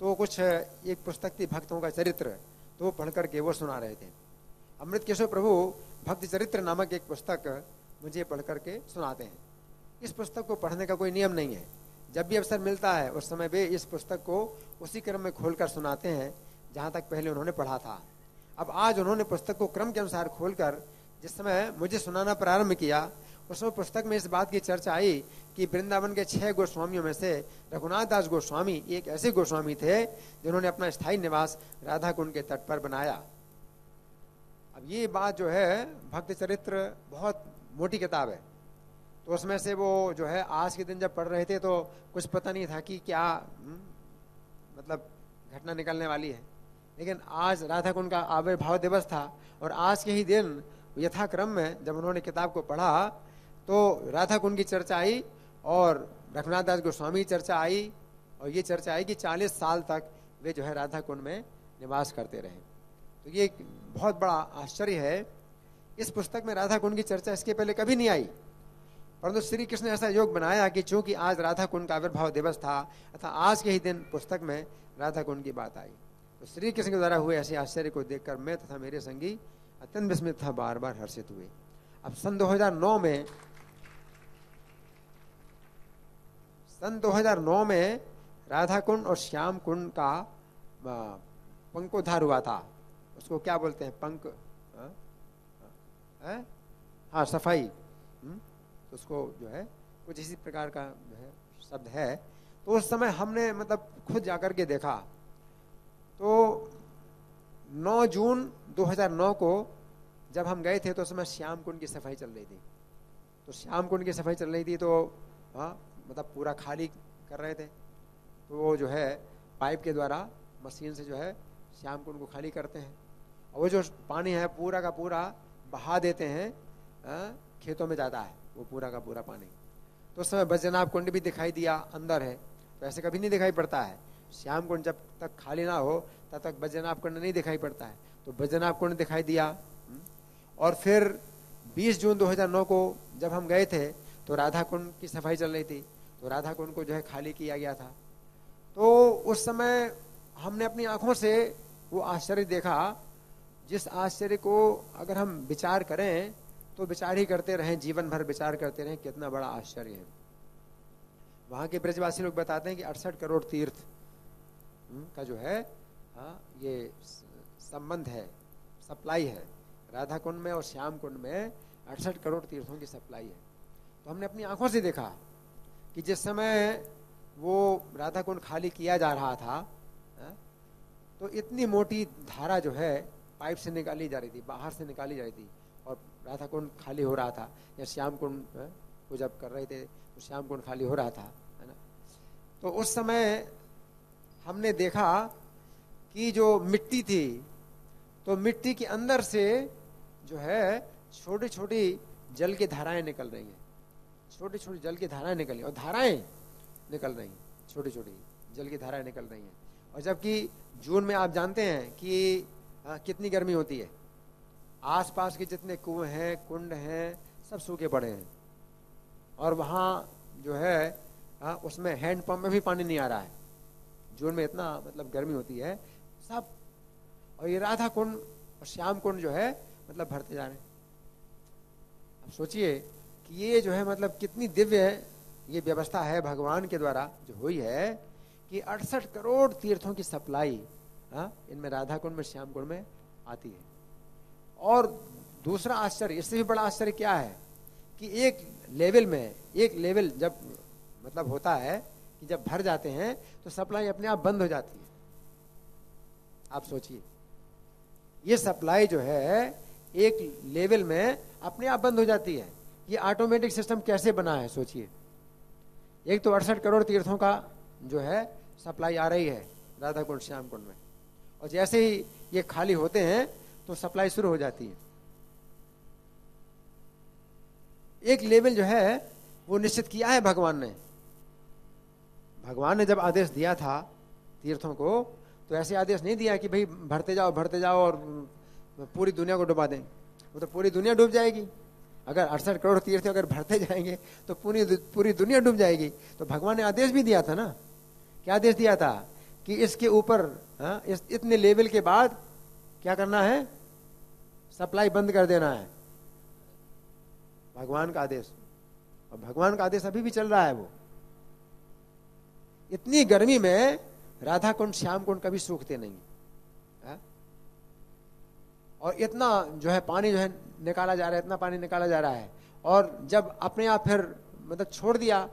[SPEAKER 1] तो कुछ एक पुस्तक थी भक्तों का चरित्र तो पढ़ करके वो सुना रहे थे। अमृत केशव प्रभु भक्त चरित्र नामक एक पुस्तक मुझे पढ़ करके सुनाते हैं। इस पुस्तक को पढ़ने का कोई नियम नहीं है। जब भी अवसर मिलता है, उस समय वे इस पुस्तक को उसी क्रम में खोलकर सुनाते हैं, जहाँ तक पहले उन्होंने पढ़ा था। अब आज उन्होंने पुस्तक को क्रम के अनुसार खोलकर, जिस समय मुझे सुनाना प्रारंभ किया उसमें पुस्तक में इस बात की चर्चा आई कि वृंदावन के छह गोस्वामियों में से रघुनाथ दास गोस्वामी एक ऐसे गोस्वामी थे जिन्होंने अपना स्थायी निवास राधा कुंड के तट पर बनाया। अब ये बात जो है भक्त चरित्र बहुत मोटी किताब है। तो उसमें से वो जो है आज के दिन जब पढ़ रहे थे तो कुछ पता नहीं था कि क्या हम्म, मतलब घटना निकलने वाली है। लेकिन आज राधा कुंड का आविर्भाव दिवस था और आज के ही दिन यथाक्रम में जब उन्होंने किताब को पढ़ा तो राधा कुंड की चर्चा आई और रघुनाथ दास गोस्वामी की चर्चा आई और ये चर्चा आई कि 40 साल तक वे जो है राधा कुंड में निवास करते रहे। तो ये एक बहुत बड़ा आश्चर्य है। इस पुस्तक में राधा कुंड की चर्चा इसके पहले कभी नहीं आई। परंतु श्री कृष्ण ने ऐसा योग बनाया कि चूँकि आज राधा कुंड का आविर्भाव दिवस था अथा आज के ही दिन पुस्तक में राधा कुंड की बात आई। तो श्री कृष्ण के द्वारा हुए ऐसे आश्चर्य को देखकर मैं तथा मेरे संगी अत्यंत विस्मित था बार बार हर्षित हुए। अब सन 2009 में सन 2009 में राधा कुंड और श्याम कुंड का पंकोधार हुआ था। उसको क्या बोलते हैं? पंक हाँ, हाँ, हाँ सफ़ाई। हम्म, तो उसको जो है कुछ इसी प्रकार का जो है शब्द है। तो उस समय हमने मतलब खुद जाकर के देखा। तो 9 जून 2009 को जब हम गए थे तो उस समय श्याम कुंड की सफ़ाई चल रही थी। तो श्याम कुंड की सफ़ाई चल रही थी तो हाँ मतलब पूरा खाली कर रहे थे। तो वो जो है पाइप के द्वारा मशीन से जो है कुंड को खाली करते हैं। और वो जो पानी है पूरा का पूरा बहा देते हैं आ, खेतों में जाता है वो पूरा का पूरा पानी। तो उस समय बजनाभ कुंड भी दिखाई दिया अंदर है। तो ऐसे कभी नहीं दिखाई पड़ता है। श्याम कुंड जब तक खाली ना हो तब तक बजनाभ कुंड नहीं दिखाई पड़ता है। तो बजनाभ कुंड दिखाई दिया हम्म, और फिर 20 जून 2009 को जब हम गए थे तो राधा कुंड की सफ़ाई चल रही थी। तो राधा कुंड को जो है खाली किया गया था। तो उस समय हमने अपनी आँखों से वो आश्चर्य देखा जिस आश्चर्य को अगर हम विचार करें तो विचार ही करते रहें जीवन भर विचार करते रहें कितना बड़ा आश्चर्य है। वहाँ के ब्रजवासी लोग बताते हैं कि अड़सठ करोड़ तीर्थ हम्म, का जो है हाँ ये संबंध है सप्लाई है। राधा कुंड में और श्याम कुंड में अड़सठ करोड़ तीर्थों की सप्लाई है। तो हमने अपनी आँखों से देखा कि जिस समय वो राधा कुंड खाली किया जा रहा था हाँ, तो इतनी मोटी धारा जो है पाइप से निकाली जा रही थी बाहर से निकाली जा रही थी और राधा कुंड खाली हो रहा था। या श्याम कुंड हाँ, को जब कर रहे थे तो श्याम कुंड खाली हो रहा था है ना? तो उस समय हमने देखा कि जो मिट्टी थी तो मिट्टी के अंदर से जो है छोटी छोटी जल की धाराएँ निकल रही हैं। छोटी छोटी जल की धाराएँ निकल और धाराएँ निकल रही छोटी छोटी जल की धाराएँ निकल रही हैं। और जबकि जून में आप जानते हैं कि आ, कितनी गर्मी होती है। आसपास के जितने कुएँ हैं कुंड हैं सब सूखे पड़े हैं। और वहाँ जो है आ, उसमें हैंडपम्प में भी पानी नहीं आ रहा है। जून में इतना मतलब गर्मी होती है सब। और ये राधा कुंड और श्याम कुंड जो है मतलब भरते जा रहे हैं। अब सोचिए कि ये जो है मतलब कितनी दिव्य ये व्यवस्था है भगवान के द्वारा जो हुई है कि अड़सठ करोड़ तीर्थों की सप्लाई हाँ, इनमें राधा कुंड में श्याम कुंड में आती है। और दूसरा आश्चर्य इससे भी बड़ा आश्चर्य क्या है कि एक लेवल में एक लेवल जब मतलब होता है कि जब भर जाते हैं तो सप्लाई अपने आप बंद हो जाती है। आप सोचिए ये सप्लाई जो है एक लेवल में अपने आप बंद हो जाती है। ये ऑटोमेटिक सिस्टम कैसे बना है, सोचिए। एक तो अड़सठ करोड़ तीर्थों का जो है सप्लाई आ रही है राधा कुंड श्याम कुंड में। और जैसे ही ये खाली होते हैं तो सप्लाई शुरू हो जाती है। एक लेवल जो है, वो निश्चित किया है भगवान ने। भगवान ने जब आदेश दिया था तीर्थों को तो ऐसे आदेश नहीं दिया कि भाई, भरते जाओ भरते जाओ और पूरी दुनिया को डुबा दें। वो तो पूरी दुनिया डूब जाएगी। अगर अड़सठ करोड़ तीर्थ अगर भरते जाएँगे तो पूरी पूरी दुनिया डूब जाएगी। तो भगवान ने आदेश भी दिया था ना? क्या आदेश दिया था? कि इसके ऊपर हाँ, इस इतने लेवल के बाद क्या करना है? सप्लाई बंद कर देना है। भगवान का आदेश। और भगवान का आदेश अभी भी चल रहा है वो। इतनी गर्मी में राधा कुंड श्याम कुंड कभी सूखते नहीं?
[SPEAKER 2] और इतना जो है पानी जो है निकाला जा रहा है, इतना पानी निकाला जा रहा है। और जब अपने आप फिर मतलब छोड़ दिया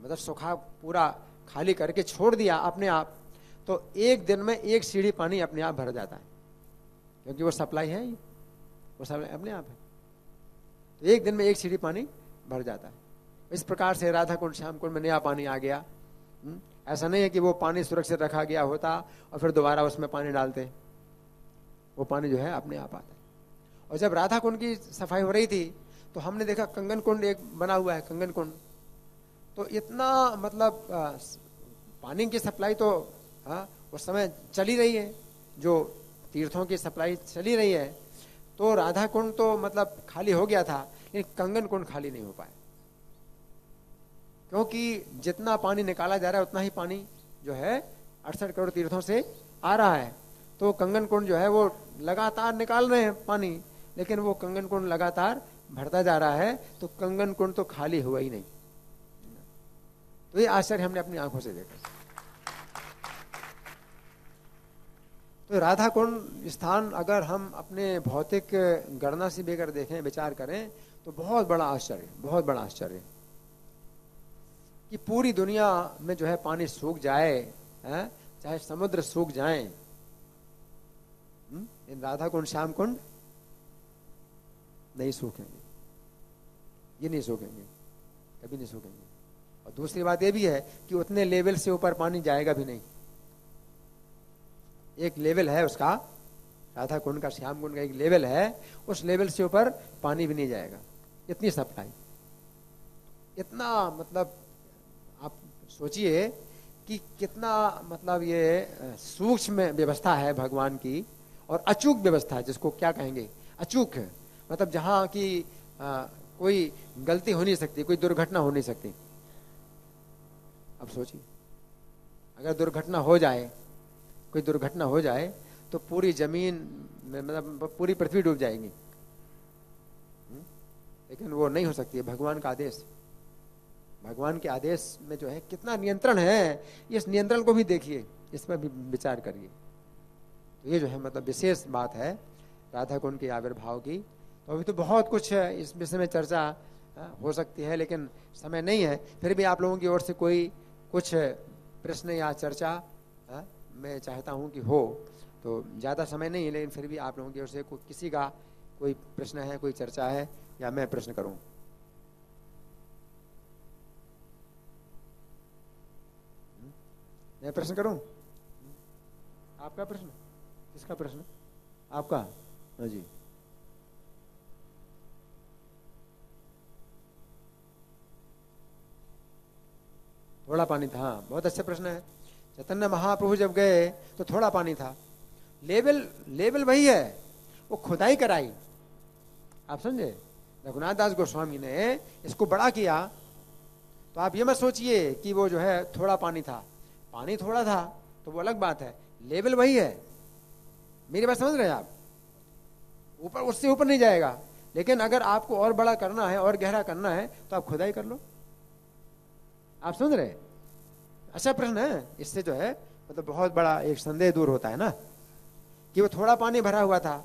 [SPEAKER 2] मतलब सुखा पूरा खाली करके छोड़ दिया अपने आप तो एक दिन में एक सीढ़ी पानी अपने आप भर जाता है। क्योंकि वो सप्लाई है वो सप्लाई अपने आप है। तो एक दिन में एक सीढ़ी पानी भर जाता है। इस प्रकार से राधा कुंड श्याम कुंड में नया पानी आ गया। हम्म? ऐसा नहीं है कि वो पानी सुरक्षित रखा गया होता और फिर दोबारा उसमें पानी डालते। वो पानी जो है अपने आप आता है। और जब राधा कुंड की सफ़ाई हो रही थी तो हमने देखा कंगन कुंड एक बना हुआ है, कंगन कुंड। तो इतना मतलब पानी की सप्लाई तो उस समय चली रही है, जो तीर्थों की सप्लाई चली रही है। तो राधा कुंड तो मतलब खाली हो गया था, लेकिन कंगन कुंड खाली नहीं हो पाया। क्योंकि जितना पानी निकाला जा रहा है, उतना ही पानी जो है अड़सठ करोड़ तीर्थों से आ रहा है। तो कंगन कुंड जो है, वो लगातार निकाल रहे हैं पानी, लेकिन वो कंगन कुंड लगातार भरता जा रहा है तो कंगन कुंड तो खाली हुआ ही नहीं तो ये आश्चर्य हमने अपनी आँखों से देखा तो राधा कुंड स्थान अगर हम अपने भौतिक गणना से बेकर देखें, विचार करें तो बहुत बड़ा आश्चर्य, बहुत बड़ा आश्चर्य कि पूरी दुनिया में जो है पानी सूख जाए, है? चाहे समुद्र सूख जाए? इन राधा कुंड श्याम कुंड नहीं सूखेंगे। ये नहीं सूखेंगे। कभी नहीं सूखेंगे। और दूसरी बात ये भी है कि उतने लेवल से ऊपर पानी जाएगा भी नहीं। एक लेवल है उसका राधा कुंड का श्याम कुंड का एक लेवल है, उस लेवल से ऊपर पानी भी नहीं जाएगा। इतनी सप्लाई। इतना मतलब आप सोचिए कि कितना मतलब ये सूक्ष्म व्यवस्था है भगवान की। और अचूक व्यवस्था जिसको क्या कहेंगे? अचूक है। मतलब जहाँ की आ, कोई गलती हो नहीं सकती कोई दुर्घटना हो नहीं सकती। अब सोचिए अगर दुर्घटना हो जाए कोई दुर्घटना हो जाए तो पूरी ज़मीन मतलब पूरी पृथ्वी डूब जाएगी। हम्म? लेकिन वो नहीं हो सकती है भगवान का आदेश। भगवान के आदेश में जो है कितना नियंत्रण है इस नियंत्रण को भी देखिए इस पर भी विचार करिए। ये जो है मतलब विशेष बात है राधा कुंड के आविर्भाव की। तो अभी तो बहुत कुछ इस विषय में चर्चा हो सकती है, लेकिन समय नहीं है। फिर भी आप लोगों की ओर से कोई कुछ प्रश्न या चर्चा मैं चाहता हूँ कि हो तो ज़्यादा समय नहीं है, लेकिन फिर भी आप लोगों की ओर से किसी का कोई प्रश्न है, कोई चर्चा है, या मैं प्रश्न करूँ? मैं प्रश्न करूँ? आपका प्रश्न? किसका प्रश्न? आपका? हाँ जी। थोड़ा पानी था हाँ बहुत अच्छा प्रश्न है। चैतन्य महाप्रभु जब गए तो थोड़ा पानी था। लेवल लेवल वही है, वो खुदाई कराई। आप समझे? रघुनाथ दास गोस्वामी ने इसको बड़ा किया। तो आप ये मत सोचिए कि वो जो है, थोड़ा पानी था। पानी थोड़ा था तो वो अलग बात है। लेवल वही है। मेरी बात समझ रहे हैं आप? ऊपर, उससे ऊपर नहीं जाएगा। लेकिन अगर आपको और बड़ा करना है, और गहरा करना है तो आप खुदाई कर लो। आप समझ रहे अच्छा प्रश्न है। इससे जो है मतलब तो बहुत बड़ा एक संदेह दूर होता है ना, कि वो थोड़ा पानी भरा हुआ था।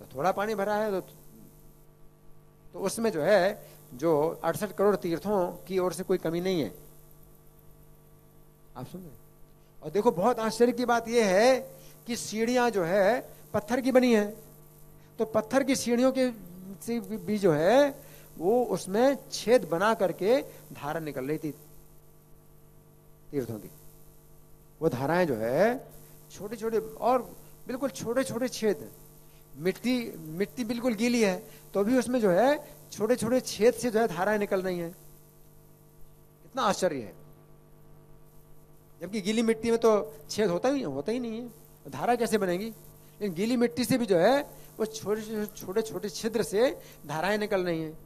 [SPEAKER 2] तो थोड़ा पानी भरा है तो तो उसमें जो है, जो अड़सठ करोड़ तीर्थों की ओर से कोई कमी नहीं है। आप सुन रहे और देखो, बहुत आश्चर्य की बात यह है कि सीढ़ियाँ जो है, पत्थर की बनी है। तो पत्थर की सीढ़ियों के भी जो है, वो उसमें छेद बना करके धारा निकल रही थी, तीर्थों की। वो धाराएँ जो है छोटे छोटे और बिल्कुल छोटे छोटे छेद मिट्टी मिट्टी बिल्कुल गीली है तो भी उसमें जो है छोटे छोटे छेद से जो है धाराएँ निकल रही हैं। इतना आश्चर्य है। जबकि गीली मिट्टी में तो छेद होता ही होता ही नहीं है। धारा कैसे बनेगी? लेकिन गीली मिट्टी से भी जो है वो छोटे छोटे छोटे छिद्र से धाराएँ निकल रही हैं।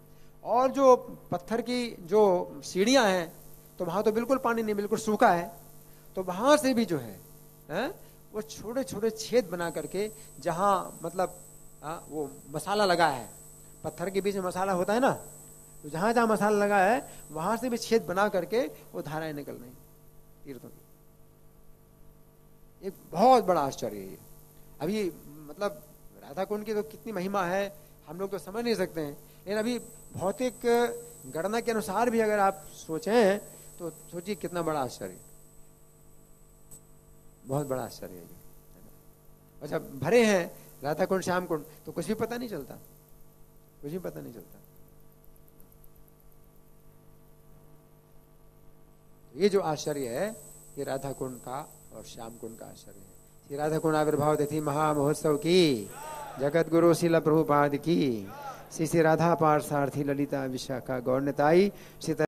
[SPEAKER 2] और जो पत्थर की जो सीढ़ियाँ हैं तो वहाँ तो बिल्कुल पानी नहीं बिल्कुल सूखा है। तो वहाँ से भी जो है, है वो छोटे छोटे छेद बना करके जहाँ मतलब आ, वो मसाला लगा है। पत्थर के बीच में मसाला होता है ना तो जहाँ जहाँ मसाला लगा है वहाँ से भी छेद बना करके वो धाराएँ निकल रही तीर्थों की एक बहुत बड़ा आश्चर्य है अभी मतलब राधा कुंड की तो कितनी महिमा है, हम लोग तो समझ नहीं सकते हैं। लेकिन अभी भौतिक गणना के अनुसार भी अगर आप सोचें तो सोचिए कितना बड़ा आश्चर्य। बहुत बड़ा आश्चर्य है अच्छा भरे हैं, राधा कुंड श्याम कुंड तो कुछ भी पता नहीं चलता। कुछ भी पता नहीं चलता। ये जो आश्चर्य है, ये राधा कुंड का और श्याम कुंड का आश्रय है। श्री राधा कुंड आविर्भाव तिथि महामहोत्सव की। जगत गुरु शिला प्रभुपाद की। श्री श्री राधा पार सारथी ललिता विशाखा गौरताई श्री